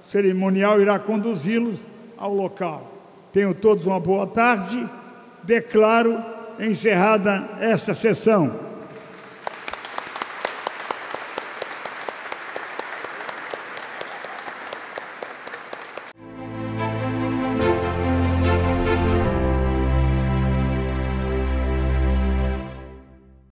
O cerimonial irá conduzi-los ao local. Tenham todos uma boa tarde. Declaro encerrada esta sessão.